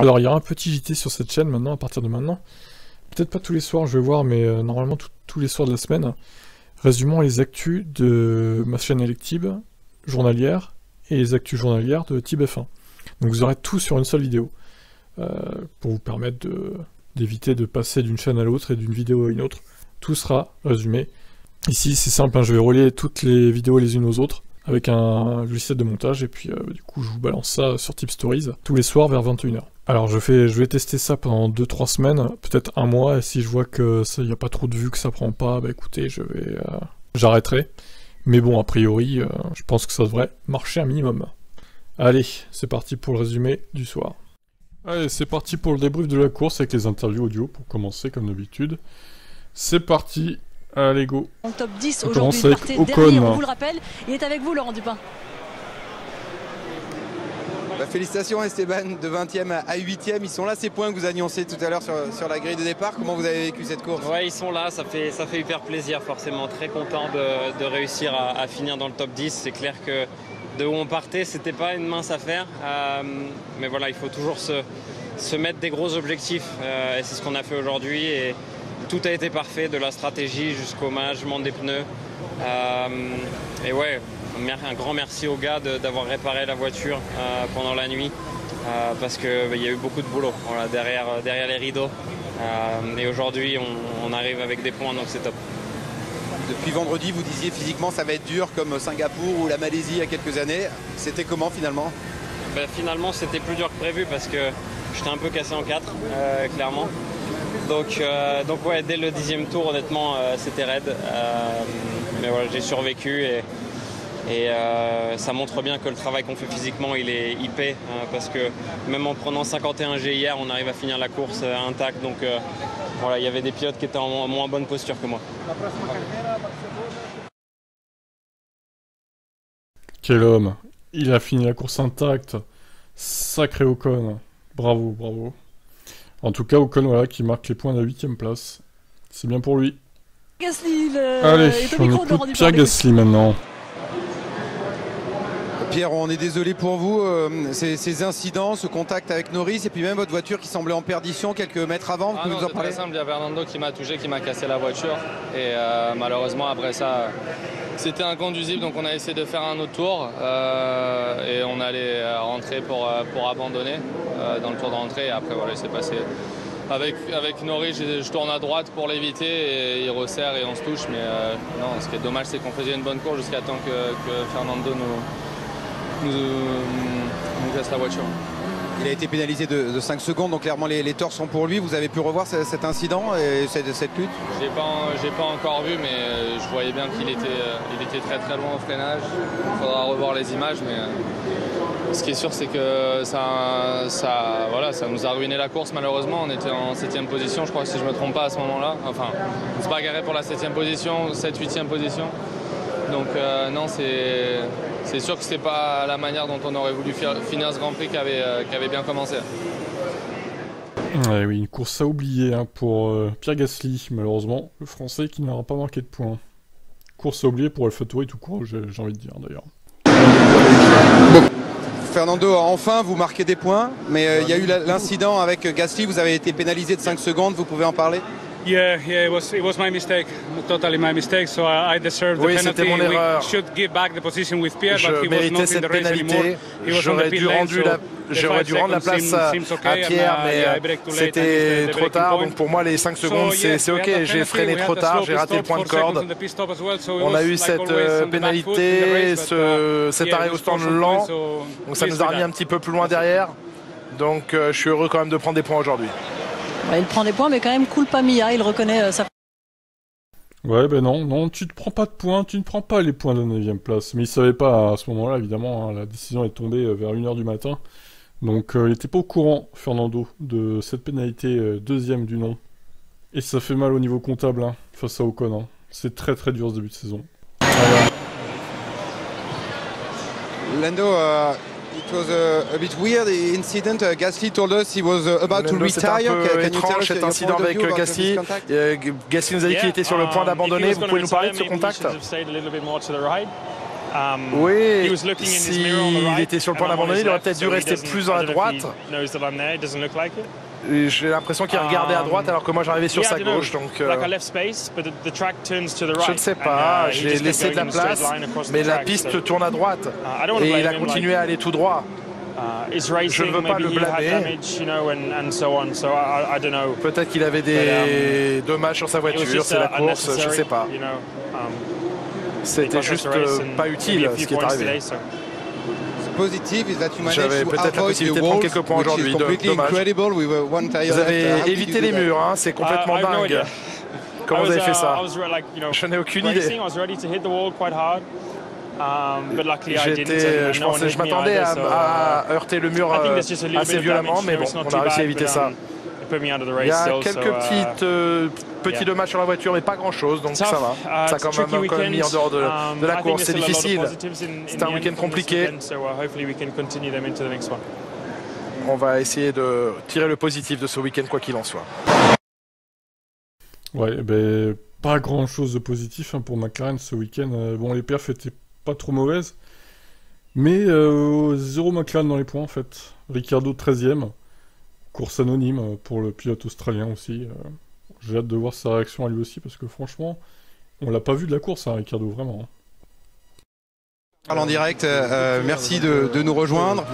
Alors il y aura un petit JT sur cette chaîne maintenant, à partir de maintenant. Peut-être pas tous les soirs, je vais voir, mais euh, normalement tous les soirs de la semaine. Résumons les actus de ma chaîne élective journalière et les actus journalières de Tib F1. Donc vous aurez tout sur une seule vidéo. Euh, pour vous permettre d'éviter de, passer d'une chaîne à l'autre et d'une vidéo à une autre. Tout sera résumé. Ici c'est simple, hein, je vais relier toutes les vidéos les unes aux autres avec un logiciel de montage et puis euh, du coup je vous balance ça sur Tip Stories tous les soirs vers 21h. Alors je, fais, je vais tester ça pendant 2-3 semaines, peut-être un mois, et si je vois que il n'y a pas trop de vues, que ça prend pas, bah écoutez, je vais euh, j'arrêterai. Mais bon, a priori, je pense que ça devrait marcher un minimum. Allez, c'est parti pour le résumé du soir. Allez, c'est parti pour le débrief de la course avec les interviews audio pour commencer comme d'habitude. C'est parti, allez go. En top 10 aujourd'hui, partez dernier, on vous le rappelle. Il est avec vous Laurent Dupin. Bah, félicitations Esteban, de 20e à 8e. Ils sont là ces points que vous annoncez tout à l'heure sur, la grille de départ. Comment vous avez vécu cette course? Ouais, ils sont là, ça fait, ça fait hyper plaisir forcément. Très content de, réussir à, finir dans le top 10. C'est clair que de où on partait, c'était pas une mince affaire. Euh, mais voilà, il faut toujours se, mettre des gros objectifs. Euh, et c'est ce qu'on a fait aujourd'hui. Et tout a été parfait, de la stratégie jusqu'au management des pneus. Euh, et ouais, un grand merci aux gars d'avoir réparé la voiture pendant la nuit. parce qu'il bah, y a eu beaucoup de boulot derrière, derrière les rideaux. et aujourd'hui, on arrive avec des points, donc c'est top. Depuis vendredi, vous disiez physiquement ça va être dur comme Singapour ou la Malaisie il y a quelques années. C'était comment finalement? Ben, Finalement, c'était plus dur que prévu parce que j'étais un peu cassé en quatre, euh, clairement. Donc, euh, donc ouais, dès le dixième tour, honnêtement, euh, c'était raide. mais voilà, j'ai survécu et, et ça montre bien que le travail qu'on fait physiquement, il est IP. Hein, parce que même en prenant 51 G hier, on arrive à finir la course intact. Donc voilà, il y avait des pilotes qui étaient en moins bonne posture que moi. Quel homme Il a fini la course intacte. Sacré Ocon. Bravo, bravo. En tout cas, Ocon, voilà, qui marque les points de la 8ème place. C'est bien pour lui. Gasly, Allez, on écoute Pierre Gasly maintenant. Pierre, on est désolé pour vous. Euh, ces, incidents, ce contact avec Norris et puis même votre voiture qui semblait en perdition quelques mètres avant, vous ah pouvez nous en parler simple, il y a Fernando qui m'a touché, qui m'a cassé la voiture. Et euh, malheureusement, après ça, c'était inconduisible, donc on a essayé de faire un autre tour. Euh, et on allait rentrer pour, pour abandonner dans le tour de rentrée. Et après, voilà, il s'est passé. Avec, avec Norris, je, tourne à droite pour l'éviter et il resserre et on se touche. Mais non, ce qui est dommage, c'est qu'on faisait une bonne course jusqu'à temps que Fernando nous nous, nous la voiture. Il a été pénalisé de, 5 secondes, donc clairement les, torts sont pour lui. Vous avez pu revoir cet incident et cette, lutte? Je n'ai pas, pas encore vu, mais euh, je voyais bien qu'il était, euh, il était très très loin au freinage. Il faudra revoir les images, mais euh, ce qui est sûr, c'est que ça, ça, voilà, ça nous a ruiné la course malheureusement. On était en 7 position, je crois, si je ne me trompe pas à ce moment-là. Enfin, on se bagarrait pour la 7 position, 7-8e position. Donc non, c'est c'est sûr que ce n'est pas la manière dont on aurait voulu finir ce Grand Prix qui avait, euh, bien commencé. oui, une course à oublier hein, pour euh, Pierre Gasly, malheureusement, le français qui n'aura pas marqué de points. Course à oublier pour AlphaTauri tout court, j'ai envie de dire d'ailleurs. Fernando, enfin vous marquez des points, mais euh, il y a eu l'incident avec Gasly, vous avez été pénalisé de 5 secondes, vous pouvez en parler? Yeah, yeah, it was it was my mistake, totally my mistake. So I, I deserved oui, the penalty. Mon erreur. We should give back the position with Pierre, Je but he was not in the race anymore. J'aurais dû, rendu la, j'aurais dû rendre la place à, okay, à Pierre, uh, mais c'était trop tard. Donc pour moi, les 5 secondes, c'est so, yeah, ok. J'ai freiné trop tard, j'ai raté le point de corde. On a eu cette euh, pénalité, ce, cet arrêt au stand lent. Donc ça nous a remis un petit peu plus loin derrière. Donc euh, je suis heureux quand même de prendre des points aujourd'hui il prend des points, mais quand même, cool pas Mia, il reconnaît euh, sa. Ouais, ben non, non, tu ne prends pas de points, tu ne prends pas les points de la 9 place. Mais il savait pas à ce moment-là, évidemment, hein, la décision est tombée euh, vers 1h du matin. Donc euh, il n'était pas au courant, Fernando, de cette pénalité deuxième du nom. Et ça fait mal au niveau comptable, hein, face à Ocon. Hein. C'est très très dur ce début de saison. Lando, It was a, a, bit weird incident. Uh, Gasly told us he was uh, about to retire. Un peu étrange cet incident avec Gasly. Euh, Gasly nous a dit qu'il était sur le point d'abandonner. Vous pouvez nous parler de ce contact? Um, oui, s'il était sur le point d'abandonner, il aurait peut-être dû rester plus à droite. J'ai l'impression qu'il regardait à droite um, alors que moi j'arrivais sur sa gauche. Donc, euh, je ne sais pas, uh, j'ai laissé de la place, mais la piste tourne à droite. Uh, et il a continué à aller tout droit. Uh, je ne veux pas le blâmer. Peut-être qu'il avait des um, dommages sur sa voiture, c'est la course, je ne sais pas. Um, C'était juste euh, pas utile ce qui est arrivé. J'avais peut-être la possibilité de prendre quelques points aujourd'hui. Dommage. Vous avez évité les murs, hein, c'est complètement dingue. Comment vous avez fait ça Je n'ai aucune idée. J'étais, je, pensais, je m'attendais à, à, heurter le mur euh, assez violemment, mais bon, on a réussi à éviter ça. Um, il y a quelques uh, petites, euh, petits dommages sur la voiture, mais pas grand-chose, donc ça va. Uh, ça a quand même, quand même mis en dehors de, de la um, course. C'est difficile. C'est un week-end compliqué. Uh, on va essayer de tirer le positif de ce week-end, quoi qu'il en soit. Ouais, ben, pas grand-chose de positif hein, pour McLaren ce week-end. Euh, bon, les perfs étaient pas trop mauvaises, mais euh, zéro McLaren dans les points en fait. Ricardo 13ème. Course anonyme pour le pilote australien aussi. Euh. J'ai hâte de voir sa réaction à lui aussi parce que franchement, on l'a pas vu de la course, hein, Ricardo, vraiment. En direct, euh, euh, merci de, nous rejoindre.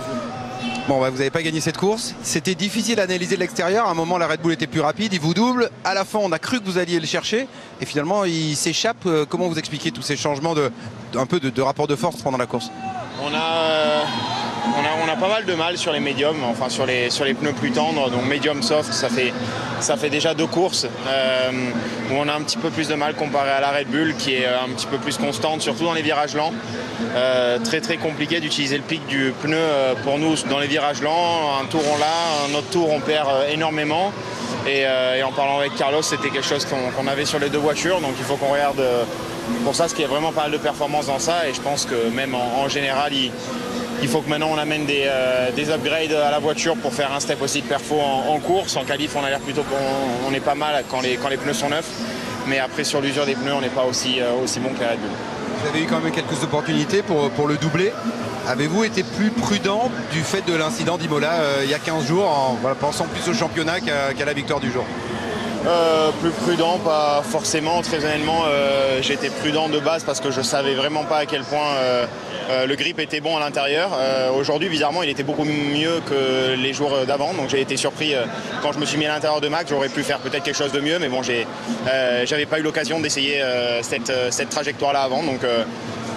Bon, bah, vous n'avez pas gagné cette course. C'était difficile à analyser de l'extérieur. À un moment, la Red Bull était plus rapide. Il vous double. À la fin, on a cru que vous alliez le chercher. Et finalement, il s'échappe. Comment vous expliquez tous ces changements de, un peu de, de rapport de force pendant la course? On a on a, pas mal de mal sur les médiums, enfin sur les, pneus plus tendres, donc médium soft, ça fait, ça fait déjà deux courses euh, où on a un petit peu plus de mal comparé à la Red Bull qui est un petit peu plus constante, surtout dans les virages lents. Euh, très très compliqué d'utiliser le pic du pneu euh, pour nous dans les virages lents. Un tour on l'a, un autre tour on perd énormément. Et, en parlant avec Carlos, c'était quelque chose qu'on avait sur les deux voitures, donc il faut qu'on regarde pour ça ce qui est vraiment pas mal de performance dans ça. Et je pense que même en, général, il faut que maintenant on amène euh, des, upgrades à la voiture pour faire un step aussi de perfo en, course. En qualif, on a l'air plutôt qu'on est pas mal quand les, les pneus sont neufs. Mais après, sur l'usure des pneus, on n'est pas aussi, euh, bon que la Red Bull. Vous avez eu quand même quelques opportunités pour, pour le doubler. Avez-vous été plus prudent du fait de l'incident d'Imola euh, il y a 15 jours en pensant plus au championnat qu'à la victoire du jour? Plus prudent, pas forcément. Très honnêtement, j'étais prudent de base parce que je savais vraiment pas à quel point euh, le grip était bon à l'intérieur. Euh, aujourd'hui, bizarrement, il était beaucoup mieux que les jours d'avant. Donc j'ai été surpris euh, quand je me suis mis à l'intérieur de Mac. J'aurais pu faire peut-être quelque chose de mieux, mais bon, j'avais pas eu l'occasion d'essayer cette, trajectoire-là avant. Donc,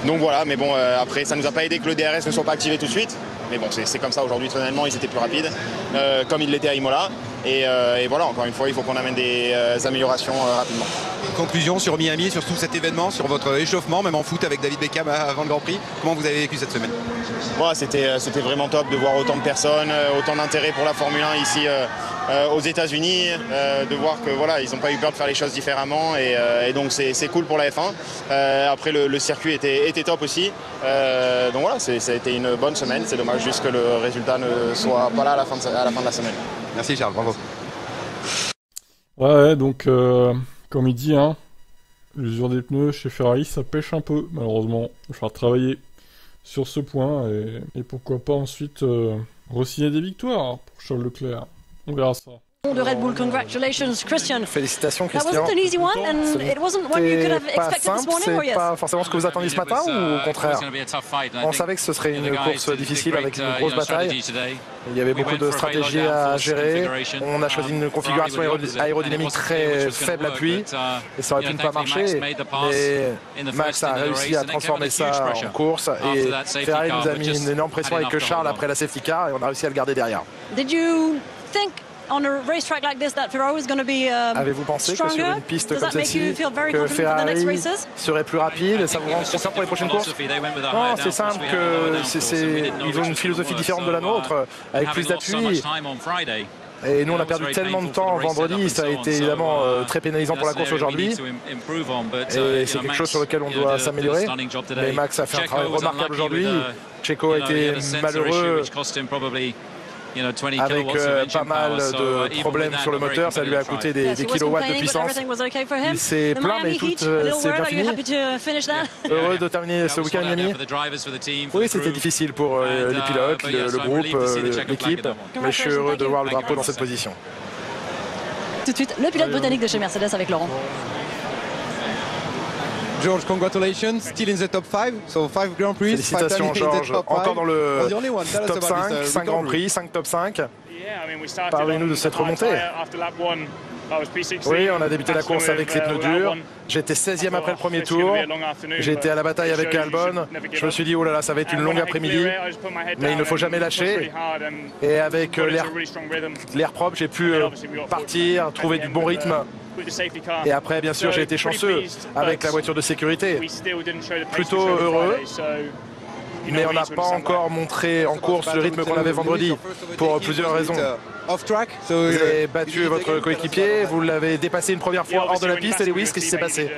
donc voilà, mais bon, après, ça nous a pas aidé que le DRS ne soit pas activé tout de suite. Mais bon, c'est comme ça aujourd'hui, honnêtement, ils étaient plus rapides, comme ils l'étaient à Imola. Et, voilà, encore une fois, il faut qu'on amène des améliorations rapidement conclusion sur Miami, sur tout cet événement, sur votre échauffement, même en foot avec David Beckham avant le Grand Prix. Comment vous avez vécu cette semaine? Euh, C'était vraiment top de voir autant de personnes, euh, autant d'intérêt pour la Formule 1 ici euh, aux États-Unis, de voir que voilà, ils n'ont pas eu peur de faire les choses différemment et, donc c'est cool pour la F1. après le, circuit était, était, top aussi. donc voilà, ça a été une bonne semaine. C'est dommage juste que le résultat ne soit pas là à la fin de, à la, fin de la semaine. Merci Charles, bravo. Ouais, donc comme il dit, hein, l'usure des pneus chez Ferrari, ça pêche un peu, malheureusement. Il falloir travailler sur ce point et, pourquoi pas ensuite euh, des victoires pour Charles Leclerc. On verra ça de Red Bull. Congratulations, Christian. Félicitations, Christian. That wasn't an easy one, and it wasn't one you could have expected this morning, or yes? pas forcément ce que vous attendiez ce matin, ou au contraire? On savait que ce serait une course difficile avec une grosse bataille. Il y avait beaucoup de stratégies à gérer. On a choisi une configuration aérodynamique très faible appui, et ça aurait pu ne pas marcher. Mais Max a réussi à transformer ça en course, et Ferrari nous a mis une énorme pression avec Charles après la safety car, et on a réussi à le garder derrière. Did you think Um, Avez-vous pensé que sur une piste comme celle-ci, que Ferrari serait plus rapide? Ça vous rend confiant pour les prochaines courses? Non, c'est simple que ils ont une philosophie différente de la nôtre, avec plus d'appui. Et nous, on a perdu tellement de temps vendredi, ça a été évidemment euh, très pénalisant pour la course aujourd'hui. Et c'est quelque chose sur lequel on doit s'améliorer. Mais Max a fait un travail remarquable aujourd'hui. Checo a été malheureux avec euh, pas mal de uh, problèmes sur le moteur. Ça lui a coûté des, kilowatts de puissance. Il s'est plaint, mais tout euh, s'est bien fini. Heureux de terminer ce week-end Miami. Oui, c'était difficile pour euh, les pilotes, le, groupe, l'équipe, mais je suis heureux de voir le drapeau dans cette position. Tout de suite, le pilote britannique de chez Mercedes avec Laurent. George, congratulations. Still in the top 5. So 5 Grand Prix. Félicitations George. Encore dans le top 5, 5 Grand Prix, 5 top 5. Parlez-nous de cette remontée. Oui, on a débuté la course avec les pneus durs. J'étais 16e après le premier tour. J'étais à la bataille avec Albon. Je me suis dit, oh là là, ça va être une longue après-midi. Mais il ne faut jamais lâcher. Et avec euh, l'air propre, j'ai pu euh, partir, trouver du bon rythme. Et après, bien sûr, j'ai été chanceux avec la voiture de sécurité. Plutôt heureux. Mais on n'a pas encore montré en course le rythme qu'on avait vendredi pour plusieurs raisons. Vous avez battu votre coéquipier, vous l'avez dépassé une première fois hors de la piste, Lewis, qu'est-ce qui s'est passé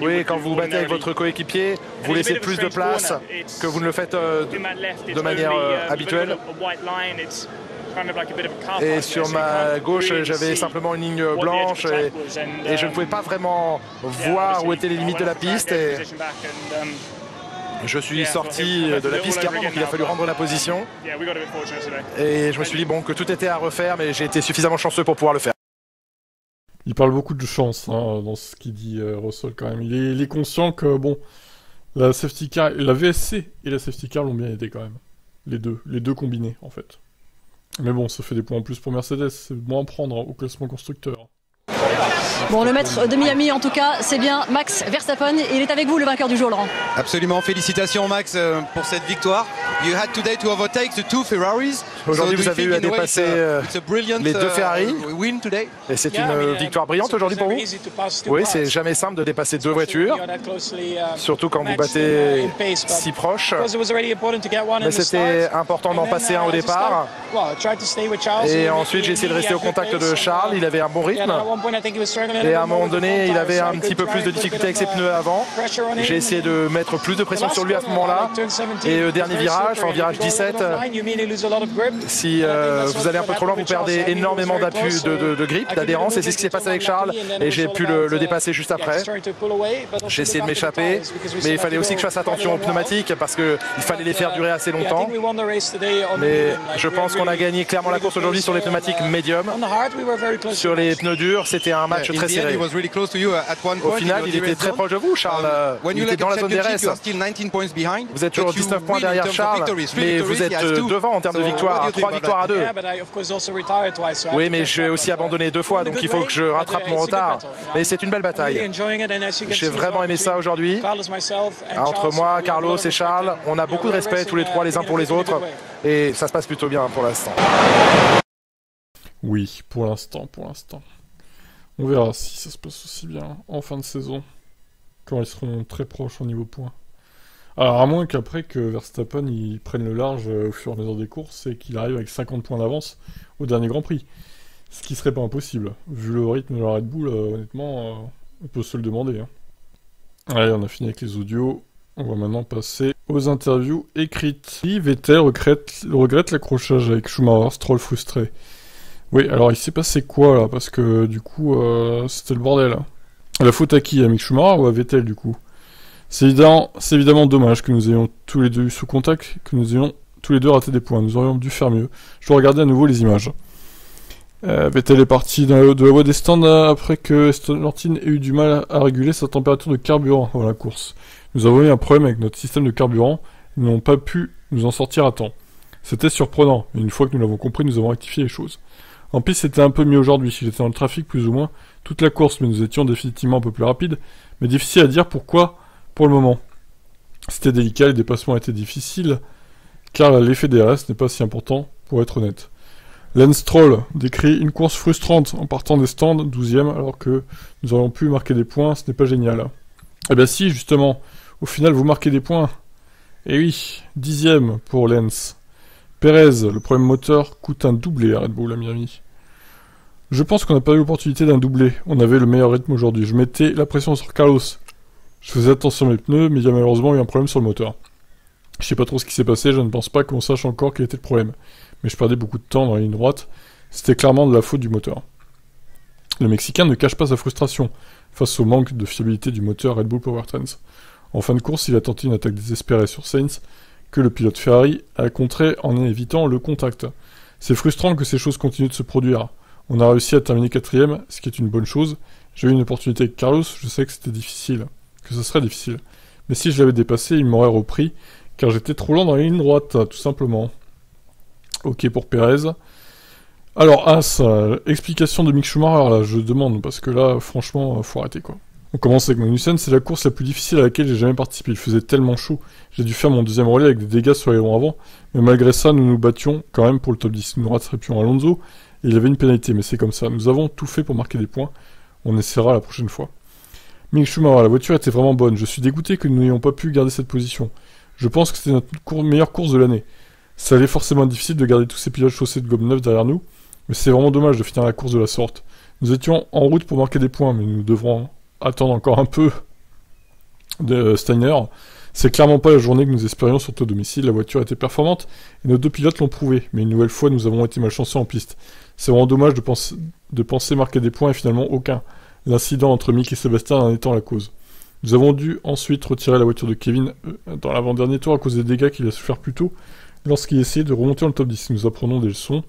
oui, quand vous battez avec votre coéquipier, vous laissez plus de place que vous ne le faites euh, de manière euh, habituelle. Et sur ma gauche, j'avais simplement une ligne blanche et, je ne pouvais pas vraiment voir où étaient les limites de la piste. Et je suis sorti de la piste carrément, donc il a fallu rendre la position. Et je me suis dit bon que tout était à refaire, mais j'ai été suffisamment chanceux pour pouvoir le faire. Il parle beaucoup de chance hein, dans ce qu'il dit euh, Russell quand même. Il est, conscient que bon, la safety car, la VSC et la safety car l'ont bien aidé quand même. Les deux, les deux combinés en fait. Mais bon, ça fait des points en plus pour Mercedes, c'est moins à prendre au classement constructeur. Bon, le maître de Miami, en tout cas, c'est bien Max Verstappen. Il est avec vous, le vainqueur du jour, Laurent. Absolument. Félicitations, Max, euh, pour cette victoire. You had today to overtake the two Ferraris. Aujourd'hui, vous avez eu à dépasser euh, les deux Ferrari. Uh, Et c'est une victoire brillante aujourd'hui pour vous Oui, c'est jamais simple de dépasser deux voitures, surtout quand vous battez si proche. Mais c'était important d'en passer un au départ. Et ensuite, j'ai essayé de rester au contact de Charles. Il avait un bon rythme. Et à un moment donné, il avait un petit peu plus de difficulté avec ses pneus avant. J'ai essayé de mettre plus de pression sur lui à ce moment-là. Et au dernier virage, enfin virage 17, si euh, vous allez un peu trop loin, vous perdez énormément d'appui, de, de, grip, d'adhérence. Et c'est ce qui s'est passé avec Charles. Et j'ai pu le, dépasser juste après. J'ai essayé de m'échapper. Mais il fallait aussi que je fasse attention aux pneumatiques parce qu'il fallait les faire durer assez longtemps. Mais je pense qu'on a gagné clairement la course aujourd'hui sur les pneumatiques médium. Sur les pneus durs, c'était un match très serré. Au final, il était très proche de vous, Charles. Um, il était dans la zone DRS. Vous êtes toujours 19 points derrière Charles, mais vous êtes euh, devant en termes de victoires, 3 victoires à 2. Oui, mais j'ai aussi abandonné deux fois, donc il faut que je rattrape mon retard. Mais c'est une belle bataille. J'ai vraiment aimé ça aujourd'hui. Entre moi, Carlos et Charles, on a beaucoup de respect tous les trois les uns pour les autres, et ça se passe plutôt bien pour l'instant. Oui, pour l'instant, pour l'instant. On verra si ça se passe aussi bien en fin de saison, quand ils seront très proches au niveau points. Alors à moins qu'après que Verstappen il prenne le large euh, au fur et à mesure des courses et qu'il arrive avec 50 points d'avance au dernier Grand Prix. Ce qui serait pas impossible. Vu le rythme de la Red Bull, euh, honnêtement, euh, on peut se le demander. Hein. Allez, on a fini avec les audios. On va maintenant passer aux interviews écrites. Vettel regrette, regrette l'accrochage avec Schumacher, Stroll frustré. Oui, alors il s'est passé quoi là? Parce que du coup, euh, c'était le bordel. La faute à qui? À Mick Schumacher ou à Vettel du coup? C'est évidemment, évidemment dommage que nous ayons tous les deux eu sous contact, que nous ayons tous les deux raté des points. Nous aurions dû faire mieux. Je dois regarder à nouveau les images. Euh, Vettel est parti de la voie des stands après que Aston Martin ait eu du mal à réguler sa température de carburant avant la course. Nous avons eu un problème avec notre système de carburant. Nous n'avons pas pu nous en sortir à temps. C'était surprenant, mais une fois que nous l'avons compris, nous avons rectifié les choses. En piste, c'était un peu mieux aujourd'hui. J'étais dans le trafic plus ou moins toute la course, mais nous étions définitivement un peu plus rapides. Mais difficile à dire pourquoi pour le moment. C'était délicat, les dépassements étaient difficiles, car l'effet DRS n'est pas si important, pour être honnête. Lance Stroll décrit une course frustrante en partant des stands 12ème, alors que nous aurions pu marquer des points, ce n'est pas génial. Eh bien si, justement, au final vous marquez des points. Eh oui, dixième pour Lance. Perez, le problème moteur, coûte un doublé à Red Bull à Miami. Je pense qu'on n'a pas eu l'opportunité d'un doublé. On avait le meilleur rythme aujourd'hui. Je mettais la pression sur Carlos. Je faisais attention à mes pneus, mais il y a malheureusement eu un problème sur le moteur. Je sais pas trop ce qui s'est passé, je ne pense pas qu'on sache encore quel était le problème. Mais je perdais beaucoup de temps dans la ligne droite, c'était clairement de la faute du moteur. Le Mexicain ne cache pas sa frustration face au manque de fiabilité du moteur Red Bull Powertrains. En fin de course, il a tenté une attaque désespérée sur Sainz, que le pilote Ferrari a contré en évitant le contact. C'est frustrant que ces choses continuent de se produire. On a réussi à terminer quatrième, ce qui est une bonne chose. J'ai eu une opportunité avec Carlos, je sais que c'était difficile, que ce serait difficile. Mais si je l'avais dépassé, il m'aurait repris, car j'étais trop lent dans la ligne droite, tout simplement. Ok pour Perez. Alors, As, explication de Mick Schumacher, je demande, parce que là, franchement, faut arrêter, quoi. On commence avec Magnussen, c'est la course la plus difficile à laquelle j'ai jamais participé. Il faisait tellement chaud. J'ai dû faire mon deuxième relais avec des dégâts sur les ronds avant, mais malgré ça, nous nous battions quand même pour le top 10. Nous rattrapions Alonso, et il avait une pénalité, mais c'est comme ça. Nous avons tout fait pour marquer des points. On essaiera la prochaine fois. Mick Schumacher, la voiture était vraiment bonne. Je suis dégoûté que nous n'ayons pas pu garder cette position. Je pense que c'était notre meilleure course de l'année. Ça allait forcément difficile de garder tous ces pilotes chaussés de gomme neuve derrière nous, mais c'est vraiment dommage de finir la course de la sorte. Nous étions en route pour marquer des points, mais nous devrons attendre encore un peu de Steiner. C'est clairement pas la journée que nous espérions sur au domicile. La voiture était performante et nos deux pilotes l'ont prouvé. Mais une nouvelle fois, nous avons été malchanceux en piste. C'est vraiment dommage de, penser, de penser marquer des points et finalement aucun. L'incident entre Mick et Sébastien en étant la cause. Nous avons dû ensuite retirer la voiture de Kevin euh, dans l'avant-dernier tour à cause des dégâts qu'il a souffert plus tôt lorsqu'il essayait de remonter dans le top 10. Nous apprenons des leçons.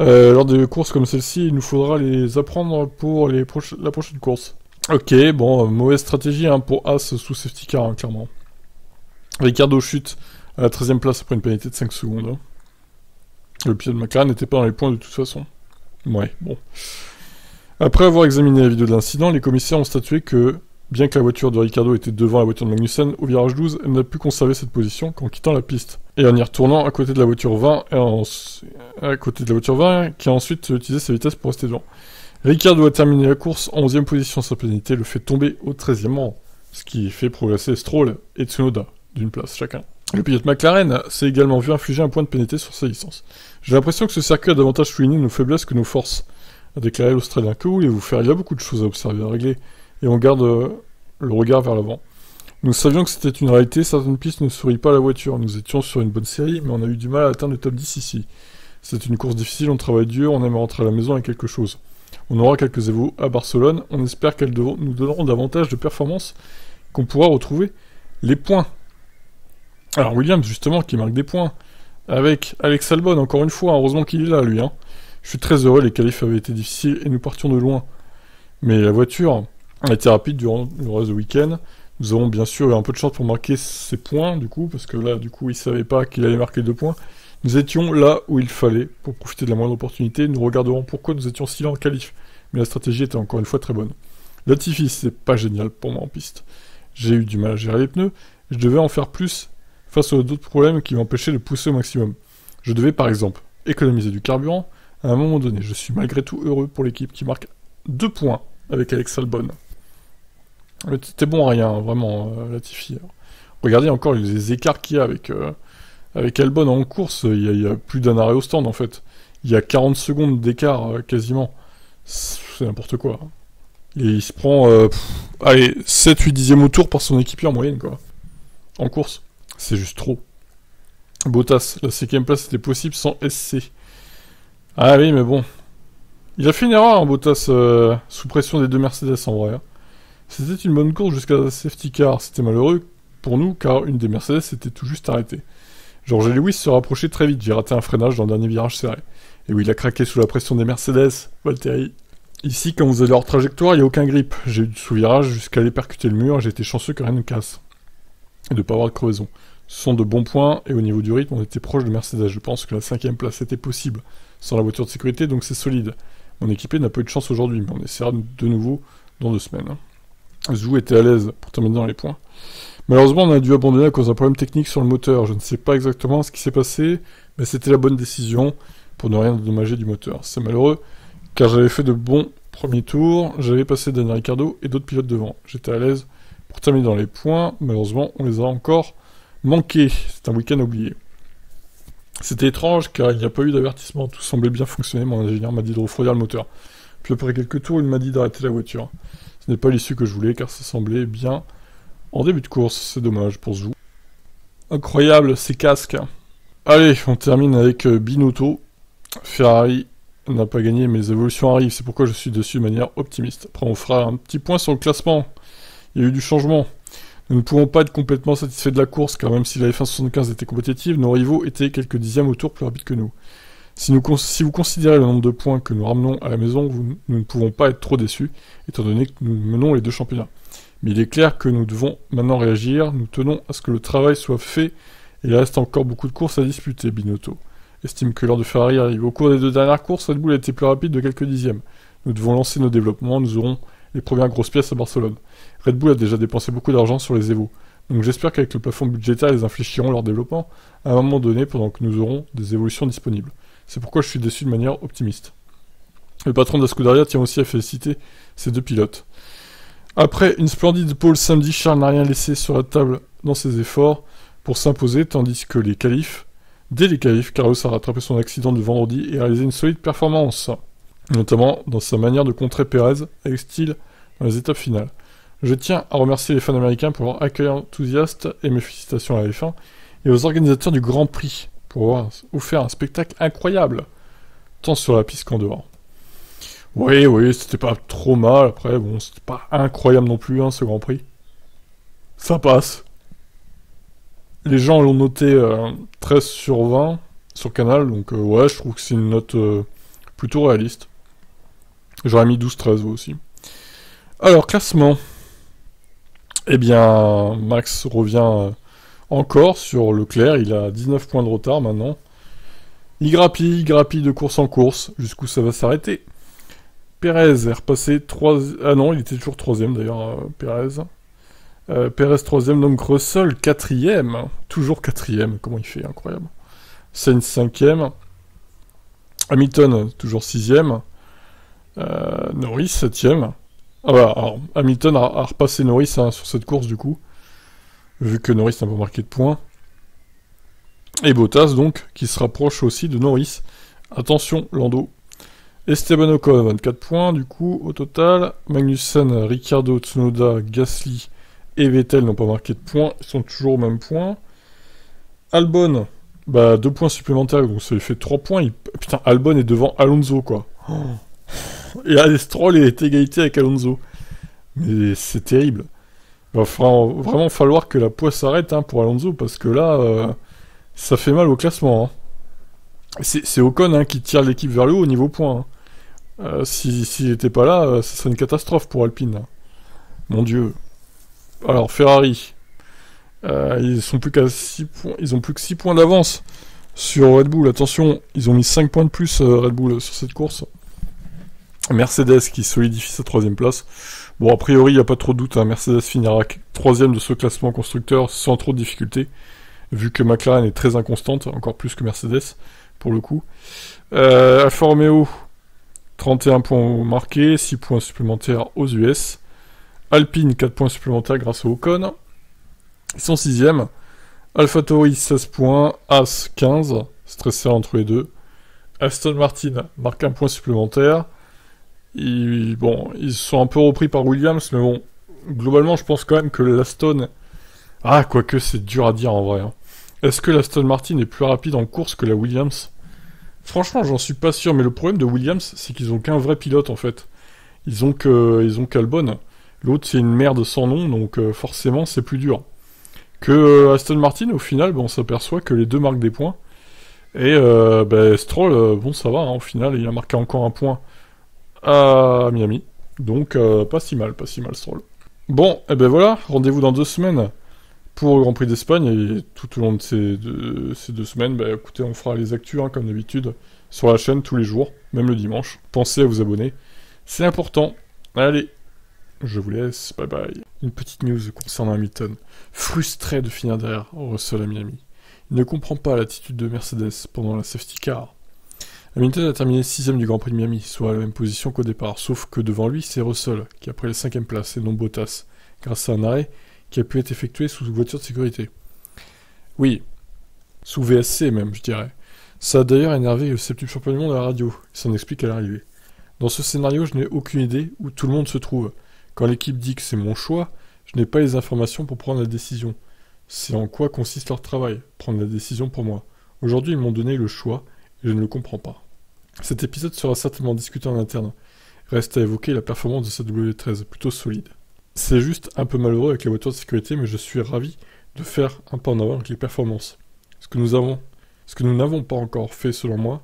Euh, lors de courses comme celle-ci, il nous faudra les apprendre pour les la prochaine course. Ok, bon, euh, mauvaise stratégie hein, pour As sous safety car, hein, clairement. Ricardo chute à la 13ème place après une pénalité de 5 secondes. Le pied de McLaren n'était pas dans les points de toute façon. Ouais, bon. Après avoir examiné la vidéo de l'incident, les commissaires ont statué que, bien que la voiture de Ricardo était devant la voiture de Magnussen, au virage 12, elle n'a pu conserver cette position qu'en quittant la piste. Et en y retournant à côté de la voiture 20, et à côté de la voiture 20, qui a ensuite utilisé sa vitesse pour rester devant. Ricardo a terminé la course en 11e position. Sa pénalité le fait tomber au 13e rang, ce qui fait progresser Stroll et Tsunoda d'une place chacun. Le pilote McLaren s'est également vu infliger un point de pénalité sur sa licence. J'ai l'impression que ce circuit a davantage souligné nos faiblesses que nos forces, a déclaré l'Australien. Que voulez-vous faire Il y a beaucoup de choses à observer, à régler, et on garde euh, le regard vers l'avant. Nous savions que c'était une réalité, certaines pistes ne sourient pas à la voiture. Nous étions sur une bonne série, mais on a eu du mal à atteindre le top 10 ici. C'est une course difficile, on travaille dur, on aime rentrer à la maison avec quelque chose. On aura quelques évos à Barcelone. On espère qu'elles nous donneront davantage de performances, qu'on pourra retrouver les points. Alors Williams, justement, qui marque des points, avec Alex Albon, encore une fois, heureusement qu'il est là, lui. Hein. Je suis très heureux, les qualifs avaient été difficiles et nous partions de loin. Mais la voiture a été rapide durant le reste du week-end. Nous avons bien sûr eu un peu de chance pour marquer ces points, du coup, parce que là, du coup, il savait pas qu'il allait marquer deux points. Nous étions là où il fallait pour profiter de la moindre opportunité. Nous regarderons pourquoi nous étions si lents en qualif. Mais la stratégie était encore une fois très bonne. Latifi, c'est pas génial pour moi en piste. J'ai eu du mal à gérer les pneus. Je devais en faire plus face aux d'autres problèmes qui m'empêchaient de pousser au maximum. Je devais par exemple économiser du carburant. À un moment donné, je suis malgré tout heureux pour l'équipe qui marque deux points avec Alex Albon. C'était bon à rien, vraiment, euh, Latifi. Regardez encore les écarts qu'il y a avec, euh, avec Albon en course, il y, a, plus d'un arrêt au stand en fait. Il y a 40 secondes d'écart euh, quasiment. C'est n'importe quoi. Et il se prend, euh, allez, 7-8 dixièmes au tour par son équipier en moyenne quoi. En course. C'est juste trop. Bottas, la cinquième place c'était possible sans SC. Ah oui, mais bon. Il a fait une erreur, hein, Bottas, euh, sous pression des deux Mercedes en vrai. Hein. C'était une bonne course jusqu'à la safety car. C'était malheureux pour nous car une des Mercedes s'était tout juste arrêtée. George Lewis se rapprochait très vite, j'ai raté un freinage dans le dernier virage serré. Et oui, il a craqué sous la pression des Mercedes, Valtteri. Ici, quand vous avez leur trajectoire, il n'y a aucun grip. J'ai eu du sous-virage jusqu'à aller percuter le mur j'ai été chanceux que rien ne casse. Et de ne pas avoir de crevaison. Ce sont de bons points, et au niveau du rythme, on était proche de Mercedes. Je pense que la cinquième place était possible sans la voiture de sécurité, donc c'est solide. Mon équipé n'a pas eu de chance aujourd'hui, mais on essaiera de nouveau dans deux semaines. Zou était à l'aise pour terminer dans les points. Malheureusement, on a dû abandonner à cause d'un problème technique sur le moteur. Je ne sais pas exactement ce qui s'est passé, mais c'était la bonne décision pour ne rien endommager du moteur. C'est malheureux, car j'avais fait de bons premiers tours, j'avais passé Daniel Ricciardo et d'autres pilotes devant. J'étais à l'aise pour terminer dans les points. Malheureusement, on les a encore manqués. C'est un week-end oublié. C'était étrange car il n'y a pas eu d'avertissement, tout semblait bien fonctionner. Mon ingénieur m'a dit de refroidir le moteur. Puis après quelques tours, il m'a dit d'arrêter la voiture. Ce n'est pas l'issue que je voulais car ça semblait bien en début de course, c'est dommage pour Zou. Incroyable ces casques. Allez, on termine avec euh, Binotto. Ferrari n'a pas gagné, mais les évolutions arrivent, c'est pourquoi je suis dessus de manière optimiste. Après, on fera un petit point sur le classement. Il y a eu du changement. Nous ne pouvons pas être complètement satisfaits de la course, car même si la F1 75 était compétitive, nos rivaux étaient quelques dixièmes au tour plus rapides que nous. Si, vous considérez le nombre de points que nous ramenons à la maison, nous ne pouvons pas être trop déçus, étant donné que nous menons les deux championnats. Mais il est clair que nous devons maintenant réagir, nous tenons à ce que le travail soit fait, et il reste encore beaucoup de courses à disputer, Binotto. Estime que l'heure de Ferrari arrive. Au cours des deux dernières courses, Red Bull a été plus rapide de quelques dixièmes. Nous devons lancer nos développements, nous aurons les premières grosses pièces à Barcelone. Red Bull a déjà dépensé beaucoup d'argent sur les Evo. Donc j'espère qu'avec le plafond budgétaire, ils infléchiront leur développement à un moment donné pendant que nous aurons des évolutions disponibles. C'est pourquoi je suis déçu de manière optimiste. Le patron de la Scuderia tient aussi à féliciter ces deux pilotes. Après une splendide pole samedi, Charles n'a rien laissé sur la table dans ses efforts pour s'imposer, tandis que les qualifs, dès les qualifs, Carlos a rattrapé son accident de vendredi et réalisé une solide performance, notamment dans sa manière de contrer Perez avec style dans les étapes finales. Je tiens à remercier les fans américains pour leur accueil enthousiaste et mes félicitations à la F1 et aux organisateurs du Grand Prix pour avoir offert un spectacle incroyable, tant sur la piste qu'en dehors. Oui, oui, c'était pas trop mal, après, bon, c'était pas incroyable non plus, hein, ce Grand Prix. Ça passe. Les gens l'ont noté 13 euh, sur 20 sur Canal, donc euh, ouais, je trouve que c'est une note euh, plutôt réaliste. J'aurais mis 12-13 aussi. Alors, classement. Eh bien, Max revient encore sur Leclerc, il a 19 points de retard maintenant. Il grappille, il grappille de course en course, jusqu'où ça va s'arrêter. Perez est repassé 3... Ah non, il était toujours troisième d'ailleurs, euh, Perez. Euh, Perez troisième, donc Russell quatrième. Toujours quatrième, comment il fait, incroyable. Sainz cinquième. Hamilton toujours sixième. Euh, Norris septième. Ah bah, alors, Hamilton a, repassé Norris hein, sur cette course du coup vu que Norris n'a pas marqué de points. Et Bottas, donc, qui se rapproche aussi de Norris. Attention, Lando. Esteban Ocon, 24 points, du coup, au total. Magnussen, Ricardo, Tsunoda, Gasly et Vettel n'ont pas marqué de points. Ils sont toujours au même point. Albon, bah, 2 points supplémentaires, donc ça lui fait 3 points. Putain, Albon est devant Alonso, quoi. Et Stroll est égalité avec Alonso. Mais c'est terrible. Il va vraiment falloir que la poisse s'arrête hein, pour Alonso, parce que là, euh, ça fait mal au classement. Hein. C'est Ocon hein, qui tire l'équipe vers le haut au niveau point. Hein. Euh, S'il n'était pas là, euh, ce serait une catastrophe pour Alpine. Mon dieu. Alors, Ferrari. ils sont plus qu'à 6 points. Ils ont plus que 6 points d'avance sur Red Bull. Attention, ils ont mis 5 points de plus Red Bull sur cette course. Mercedes qui solidifie sa troisième place. Bon, a priori, il n'y a pas trop de doute. Hein. Mercedes finira troisième de ce classement constructeur sans trop de difficultés, vu que McLaren est très inconstante, encore plus que Mercedes, pour le coup. Euh, Alfa Romeo, 31 points marqués, 6 points supplémentaires aux US. Alpine, 4 points supplémentaires grâce au Ocon. Ils sont 6 Alpha Tauri, 16 points. As, 15. Stressé entre les deux. Aston Martin marque un point supplémentaire. Ils, bon, ils sont un peu repris par Williams, mais bon, globalement, je pense quand même que l'Aston. Ah, quoique c'est dur à dire en vrai. Hein. Est-ce que l'Aston Martin est plus rapide en course que la Williams? Franchement, j'en suis pas sûr, mais le problème de Williams, c'est qu'ils ont qu'un vrai pilote en fait. Ils ont que, ils ont qu'Albon. L'autre, c'est une merde sans nom, donc euh, forcément, c'est plus dur. Que euh, Aston Martin, au final, on s'aperçoit que les deux marquent des points. Et euh, ben, Stroll, bon, ça va, hein, au final, il a marqué encore un point à Miami. Donc pas si mal, pas si mal Stroll. Bon, et eh ben voilà, rendez-vous dans deux semaines pour le Grand Prix d'Espagne et tout au long de ces deux, semaines, bah, écoutez, on fera les actus hein, comme d'habitude sur la chaîne tous les jours, même le dimanche. Pensez à vous abonner, c'est important. Allez, je vous laisse, bye bye. Une petite news concernant Hamilton. Frustré de finir derrière Russell à Miami. Il ne comprend pas l'attitude de Mercedes pendant la safety car. Hamilton a terminé 6 du Grand Prix de Miami, soit à la même position qu'au départ, sauf que devant lui, c'est Russell, qui a pris la 5 place, et non Bottas, grâce à un arrêt qui a pu être effectué sous voiture de sécurité. Oui, sous VSC même, je dirais. Ça a d'ailleurs énervé le septième champion du monde la radio, il s'en explique à l'arrivée. Dans ce scénario, je n'ai aucune idée où tout le monde se trouve. Quand l'équipe dit que c'est mon choix, je n'ai pas les informations pour prendre la décision. C'est en quoi consiste leur travail, prendre la décision pour moi. Aujourd'hui, ils m'ont donné le choix, et je ne le comprends pas. Cet épisode sera certainement discuté en interne. Reste à évoquer la performance de cette W13, plutôt solide. C'est juste un peu malheureux avec la voiture de sécurité, mais je suis ravi de faire un pas en avant avec les performances. Ce que nous avons, ce que nous n'avons pas encore fait selon moi,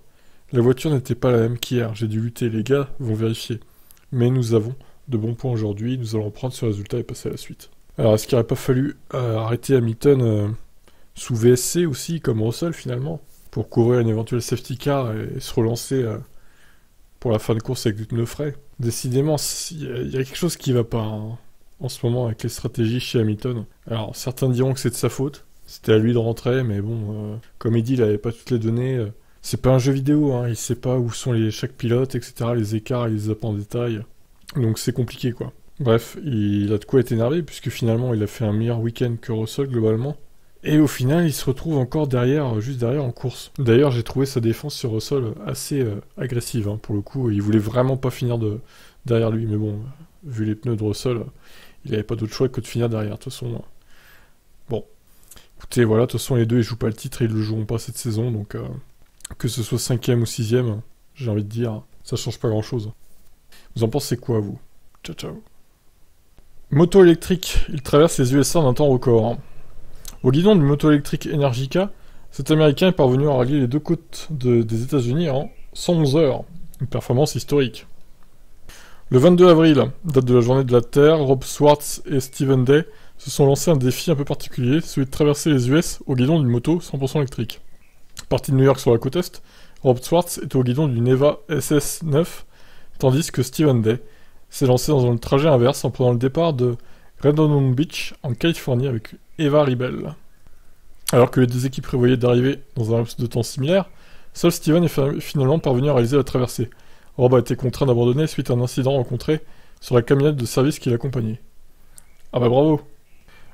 la voiture n'était pas la même qu'hier. J'ai dû lutter, les gars vont vérifier. Mais nous avons de bons points aujourd'hui, nous allons prendre ce résultat et passer à la suite. Alors est-ce qu'il n'aurait pas fallu euh, arrêter Hamilton euh, sous VSC aussi, comme Russell finalement, pour couvrir une éventuelle safety car et, se relancer euh, pour la fin de course avec du pneu frais Décidément, il y, a quelque chose qui va pas. Hein en ce moment avec les stratégies chez Hamilton. Alors certains diront que c'est de sa faute, c'était à lui de rentrer, mais bon, euh, comme il dit, il n'avait pas toutes les données. Euh, c'est pas un jeu vidéo, hein, il sait pas où sont les, chaque pilote, etc., les écarts, il les a pas en détail. Donc c'est compliqué quoi. Bref, il a de quoi être énervé puisque finalement il a fait un meilleur week-end que Russell globalement. Et au final, il se retrouve encore derrière, juste derrière en course. D'ailleurs, j'ai trouvé sa défense sur Russell assez euh, agressive hein, pour le coup. Il voulait vraiment pas finir de, derrière lui, mais bon, vu les pneus de Russell, il n'avait pas d'autre choix que de finir derrière. De toute façon, bon. Écoutez, voilà, de toute façon, les deux, ils jouent pas le titre et ils le joueront pas cette saison. Donc, euh, que ce soit cinquième ou sixième, j'ai envie de dire, ça change pas grand chose. Vous en pensez quoi, vous? Ciao, ciao. Moto électrique, il traverse les USA en un temps record. Au guidon du moto électrique Energica, cet Américain est parvenu à rallier les deux côtes des États-Unis en 111 heures. Une performance historique. Le 22 avril, date de la journée de la Terre, Rob Swartz et Steven Day se sont lancés un défi un peu particulier, celui de traverser les US au guidon d'une moto 100% électrique. Parti de New York sur la côte est, Rob Swartz est au guidon d'une Eva SS9, tandis que Steven Day s'est lancé dans un trajet inverse en prenant le départ de Redondo Beach en Californie avec Eva Ribel. Alors que les deux équipes prévoyaient d'arriver dans un laps de temps similaire, seul Steven est finalement parvenu à réaliser la traversée. Rob a été contraint d'abandonner suite à un incident rencontré sur la camionnette de service qui l'accompagnait. Ah bah bravo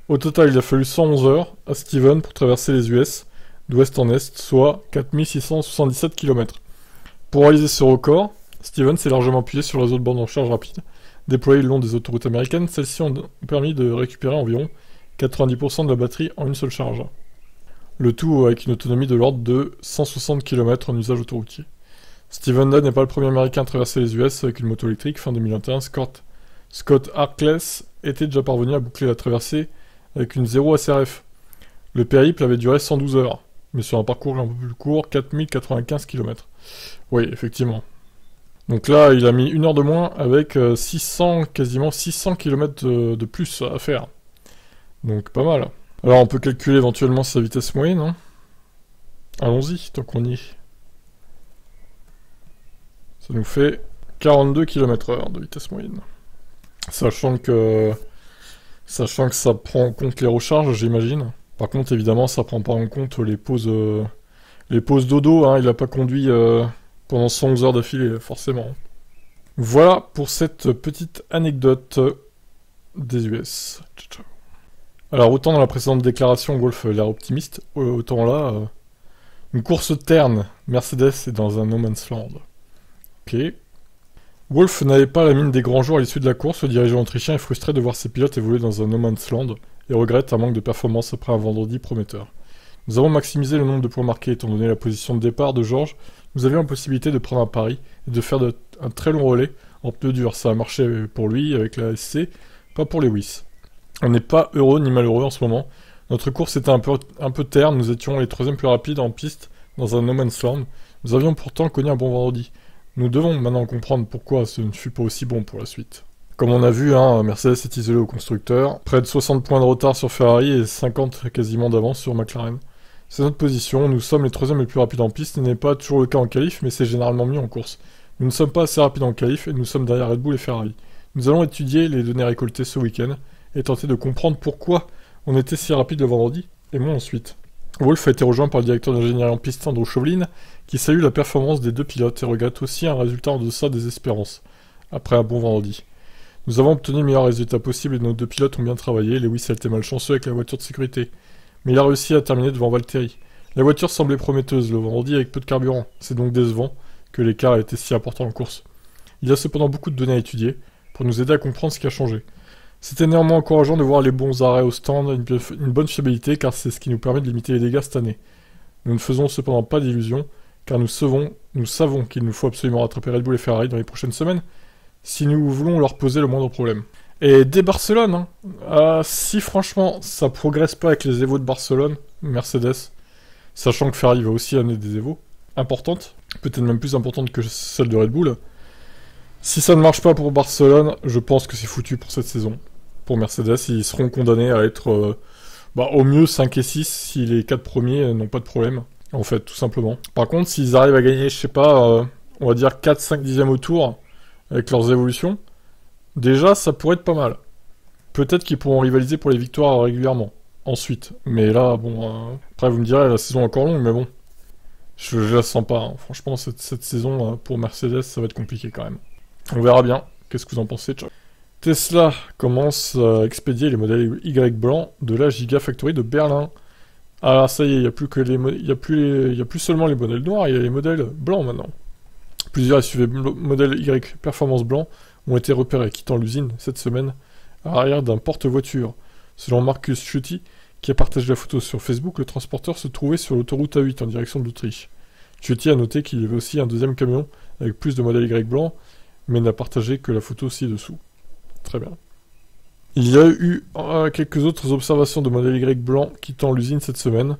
Au total, il a fallu 111 heures à Steven pour traverser les US, d'ouest en est, soit 4677 km. Pour réaliser ce record, Steven s'est largement appuyé sur le réseau de en charge rapide, déployé le long des autoroutes américaines. Celles-ci ont permis de récupérer environ 90% de la batterie en une seule charge. Le tout avec une autonomie de l'ordre de 160 km en usage autoroutier. Steven Dunn n'est pas le premier américain à traverser les US avec une moto électrique. Fin 2021, Scott, Scott Harkless était déjà parvenu à boucler la traversée avec une 0 SRF. Le périple avait duré 112 heures, mais sur un parcours un peu plus court, 4095 km. Oui, effectivement. Donc là, il a mis une heure de moins avec 600, euh, quasiment 600 km de, plus à faire. Donc pas mal. Alors on peut calculer éventuellement sa vitesse moyenne. Hein. Allons-y, tant qu'on y est. Ça nous fait 42 km/h de vitesse moyenne. Sachant que, sachant que ça prend en compte les recharges, j'imagine. Par contre, évidemment, ça prend pas en compte les pauses, euh, les pauses dodo. Hein. il n'a pas conduit euh, pendant 111 heures d'affilée, forcément. Voilà pour cette petite anecdote des US. Alors, autant dans la précédente déclaration, Wolf l'air optimiste, autant là, euh, une course terne. Mercedes est dans un no man's land. Wolf n'avait pas la mine des grands jours à l'issue de la course, le dirigeant autrichien est frustré de voir ses pilotes évoluer dans un no man's land et regrette un manque de performance après un vendredi prometteur. Nous avons maximisé le nombre de points marqués étant donné la position de départ de Georges. Nous avions la possibilité de prendre un pari et de faire un très long relais en pneus durs. Ça a marché pour lui avec la SC, pas pour les Lewis. On n'est pas heureux ni malheureux en ce moment. Notre course était un peu, un peu terne, nous étions les troisièmes plus rapides en piste dans un no man's land. Nous avions pourtant connu un bon vendredi. Nous devons maintenant comprendre pourquoi ce ne fut pas aussi bon pour la suite. Comme on a vu, hein, Mercedes est isolé au constructeur, près de 60 points de retard sur Ferrari et 50 quasiment d'avance sur McLaren. C'est notre position, nous sommes les troisièmes les plus rapides en piste, ce n'est pas toujours le cas en qualif, mais c'est généralement mieux en course. Nous ne sommes pas assez rapides en qualif et nous sommes derrière Red Bull et Ferrari. Nous allons étudier les données récoltées ce week-end et tenter de comprendre pourquoi on était si rapide le vendredi et moins ensuite. Wolf a été rejoint par le directeur d'ingénierie en piste Andrew Chauvelin, qui salue la performance des deux pilotes et regrette aussi un résultat en deçà des espérances, après un bon vendredi. Nous avons obtenu le meilleur résultat possible et nos deux pilotes ont bien travaillé. Lewis a été malchanceux avec la voiture de sécurité, mais il a réussi à terminer devant Valtteri. La voiture semblait prometteuse le vendredi avec peu de carburant, c'est donc décevant que l'écart ait été si important en course. Il y a cependant beaucoup de données à étudier pour nous aider à comprendre ce qui a changé. C'était néanmoins encourageant de voir les bons arrêts au stand une bonne fiabilité car c'est ce qui nous permet de limiter les dégâts cette année. Nous ne faisons cependant pas d'illusions car nous savons, nous savons qu'il nous faut absolument rattraper Red Bull et Ferrari dans les prochaines semaines si nous voulons leur poser le moindre problème. Et dès Barcelone, hein, euh, si franchement ça progresse pas avec les Evo de Barcelone, Mercedes, sachant que Ferrari va aussi amener des Evo importantes, peut-être même plus importantes que celles de Red Bull, si ça ne marche pas pour Barcelone, je pense que c'est foutu pour cette saison. Pour Mercedes, ils seront condamnés à être euh, bah, au mieux 5 et 6 si les 4 premiers n'ont pas de problème, en fait, tout simplement. Par contre, s'ils arrivent à gagner, je sais pas, euh, on va dire 4-5 dixièmes au tour avec leurs évolutions, déjà ça pourrait être pas mal. Peut-être qu'ils pourront rivaliser pour les victoires régulièrement, ensuite. Mais là, bon, euh, après vous me direz, la saison est encore longue, mais bon. Je, la sens pas. Hein. Franchement, cette, cette saison, pour Mercedes, ça va être compliqué quand même. On verra bien. Qu'est-ce que vous en pensez, Tesla commence à expédier les modèles Y blancs de la Gigafactory de Berlin. Alors ça y est, il n'y a plus seulement les modèles noirs, il y a les modèles blancs maintenant. Plusieurs SUV modèles Y performance blanc ont été repérés quittant l'usine cette semaine à l'arrière d'un porte-voiture. Selon Marcus Schutti, qui a partagé la photo sur Facebook, le transporteur se trouvait sur l'autoroute A8 en direction de l'Autriche. Schutti a noté qu'il y avait aussi un deuxième camion avec plus de modèles Y blancs mais n'a partagé que la photo ci-dessous. Très bien. Il y a eu quelques autres observations de modèles Y blancs quittant l'usine cette semaine.